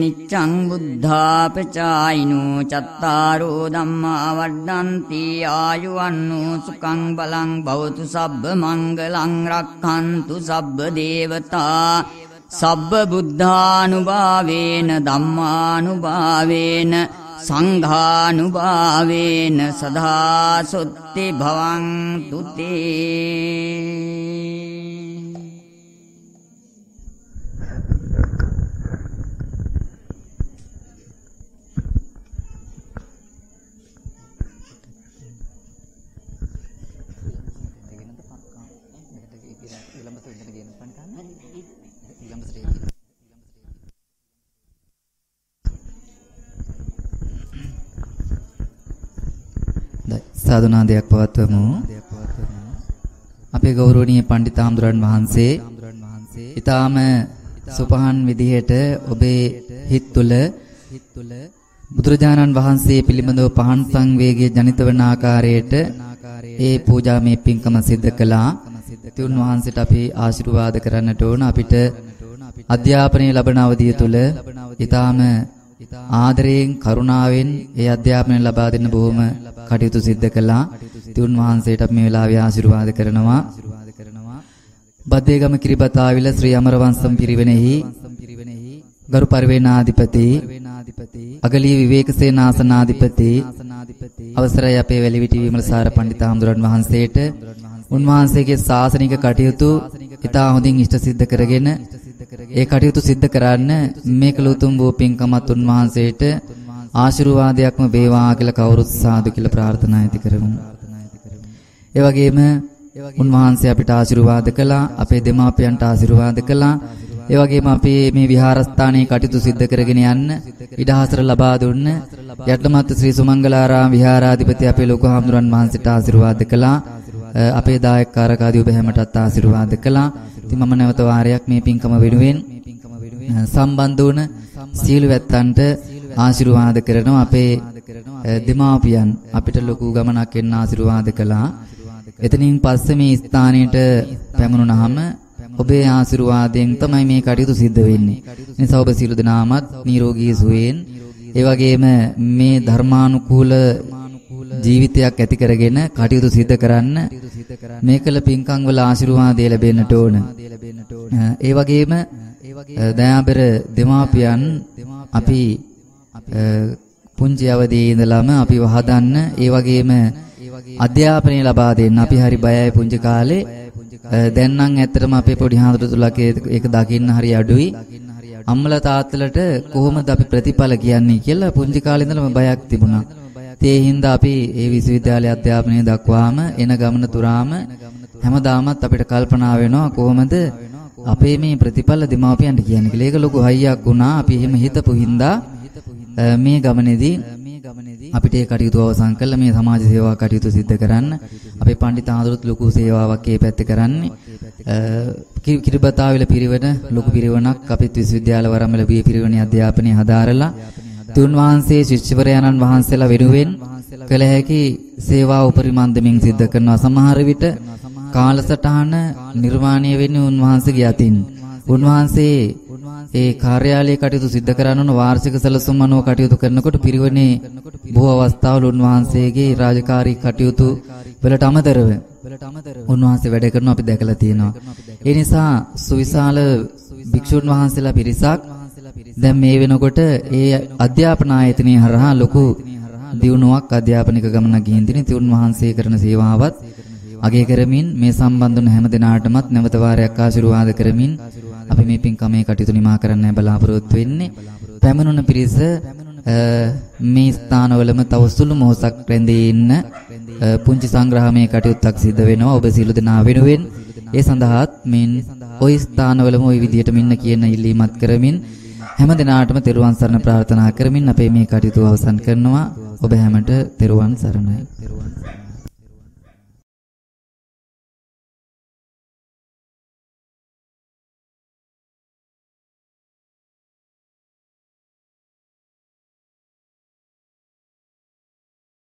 නිච්ඡං බුද්ධාපචායිනෝ චත්තාරෝ ධම්මා වඩ්ඩಂತಿ ආයුවන්නෝ සුඛං බලං භවතු සබ්බ මංගලං රක්ඛන්තු සබ්බ දේවතා සබ්බ බුද්ධානුභාවේන ධම්මානුභාවේන සංඝානුභාවේන සදා සොත්ති භවන්තු තේ සාදුනාදයක් පවත්වමු. අපේ ගෞරවනීය පණ්ඩිත ආම්දුරන් වහන්සේ ඊටාම සුපහන් විදිහට ඔබේ හිත් තුළ බුදුරජාණන් වහන්සේ පිළිබඳව පහන් සංවේගයේ ජනිත වන ආකාරයට ඒ පූජාමය පින්කම සිද්ධ කළා. තුන් වහන්සේට අපි ආශිර්වාද කරන්නට ඕන අපිට අධ්‍යාපනය ලබන අවධිය තුල ඊටාම ආදරයෙන් කරුණාවෙන් ඒ අධ්‍යාපනය ලබා දෙන්න බොහොම කටයුතු සිද්ධ කළා. තුන් වහන්සේට අපි මේ වෙලාවේ ආශිර්වාද කරනවා. බද්දේගම කිරිබතාවිල ශ්‍රී අමරවංශම් පිරිවෙනෙහි ගරු පරිවේනාධිපති අගලී විවේකසේනාසනාධිපති අවසරයි අපේ වැලිවිටි විමලසාර පණ්ඩිත හාමුදුරන් වහන්සේට උන්වහන්සේගේ ශාසනික කටයුතු ඉතා හොඳින් ඉෂ්ට සිද්ධ කරගෙන ඒ කටයුතු සිද්ධ කරන්න මේ කළ උතුම් වූ පින්කමත් උන්වහන්සේට ආශිර්වාදයක්ම වේවා කියලා කවුරුත් සාදු කියලා ප්‍රාර්ථනා ඇති කරමු. ඒ වගේම උන්වහන්සේ අපිට ආශිර්වාද කළා අපේ දෙමාපියන්ට ආශිර්වාද කළා ඒ වගේම අපි මේ විහාරස්ථානයේ කටයුතු සිද්ධ කරගෙන යන්න ඉඩහසර ලබා දුන්න යට්ටමත් ශ්‍රී සුමංගලාරාම විහාරාධිපති අපේ ලොකු හාමුදුරන් වහන්සේට ආශිර්වාද කළා අපේ දායකකාරක ආදී ඔබ හැමටත් ආශිර්වාද කළා. ඉතින් මම නැවත වාරයක් මේ පින්කම වෙනුවෙන් සම්බන්ධ වුණ සියලු වැත්තන්ට ආශිර්වාද කරනවා. අපේ දෙමාපියන් අපිට ලොකු ගමනක් එන්න ආශිර්වාද කළා. එතනින් පස්සේ මේ ස්ථානෙට පැමුණුනහම ඔබේ ආශිර්වාදයෙන් තමයි මේ කටයුතු සිද්ධ වෙන්නේ. නිසා ඔබ සියලු දෙනාමත් නිරෝගී සුවයෙන් ඒ වගේම මේ ධර්මානුකූල ජීවිතයක් ඇති කරගෙන කටයුතු සිද්ධ කරන්න මේකල පින්කම් වල ආශිර්වාදය ලැබෙන්නට ඕන. ඒ වගේම දයාබර දෙමාපියන් අපි පුංචි අවදියේ ඉඳලම අපි වහදන්න. ඒ වගේම අධ්‍යාපනය ලබා දෙන්න. අපි හරි බයයි පුංචි කාලේ. දැන් නම් ඇත්තටම අපේ පොඩි හාමුදුරුවෝලගේ ඒක දකින්න හරි අඩුයි. අම්මලා තාත්තලට කොහොමද අපි ප්‍රතිඵල කියන්නේ කියලා පුංචි කාලේ ඉඳලම බයක් තිබුණා ඒ හින්දා අපි ඒ විශ්වවිද්‍යාලය අධ්‍යාපනය දක්වාම එන ගමන තුරාම හැමදාමත් අපිට කල්පනා වෙනවා කොහොමද අපේ මේ ප්‍රතිඵල දෙමාපියන්ට කියන්නේ කියලා. ඒක ලොකු හයියක් වුණා. අපි එහෙම හිතපු හින්දා මේ ගමනේදී අපිට ඒ කටයුතු අවසන් කළා මේ සමාජ සේවා කටයුතු සිද්ධ කරන්න අපේ පඬිත් ආඳුරුත් ලොකු සේවාවක් ඒ පැත්තේ කරන්නේ කිරිබතාවිල පිරිවෙන ලොකු පිරිවණක් අපිත් විශ්වවිද්‍යාල වරම්වල බිය පිරිවෙනේ අධ්‍යාපනය හදාරලා තුන් වහන්සේ ශිෂ්‍යවරයන්න් වහන්සේලා වෙනුවෙන් කළ හැකි සේවා උපරිමන්දමින් සිද්ධ කරනවා සමහර විට කාලසටහන නිර්මාණය වෙන්නේ උන්වහන්සේගේ අතින් උන්වහන්සේ ඒ කාර්යාලයේ කටයුතු සිද්ධ කරන උන වාර්ෂික සැලසුම් අනුව කටයුතු කරනකොට පිරිවෙනේ බොහෝ අවස්ථාවල උන්වහන්සේගේ රාජකාරී කටයුතු වලට අමතරව උන්වහන්සේ වැඩ කරනවා අපි දැකලා තියෙනවා. ඒ නිසා සුවිශාල භික්ෂුන් වහන්සේලා පිරිසක් දැන් මේ වෙනකොට ඒ අධ්‍යාපන ආයතනයේ හරහා ලොකු දියුණුවක් අධ්‍යාපනික ගමනක් ගිහින් තිනේ තුන් වහන්සේ කරන සේවාවත් අගය කරමින් මේ සම්බන්ධ වන හැම දිනාටමත් නැවත වාරයක් ආශිර්වාද කරමින් අපි මේ පින්කමේ කටයුතු නිමා කරන්න බලාපොරොත්තු වෙන්නේ. පැමිණුණ පිරිස මේ ස්ථානවලම තව සුළු මොහොතක් රැඳී ඉන්න පුංචි සංග්‍රහමේ කටයුත්තක් සිද්ධ වෙනවා. ඔබ සියලු දෙනා වෙනුවෙන් ඒ සඳහාත් මෙන් ওই ස්ථානවලම ওই විදිහටම ඉන්න කියන ඉල්ලීමත් කරමින් හැම දිනාටම තෙරුවන් සරණ ප්‍රාර්ථනා කරමින් අපේ මේ කටයුතු අවසන් කරනවා. ඔබ හැමට තෙරුවන් සරණයි. තෙරුවන් සරණයි.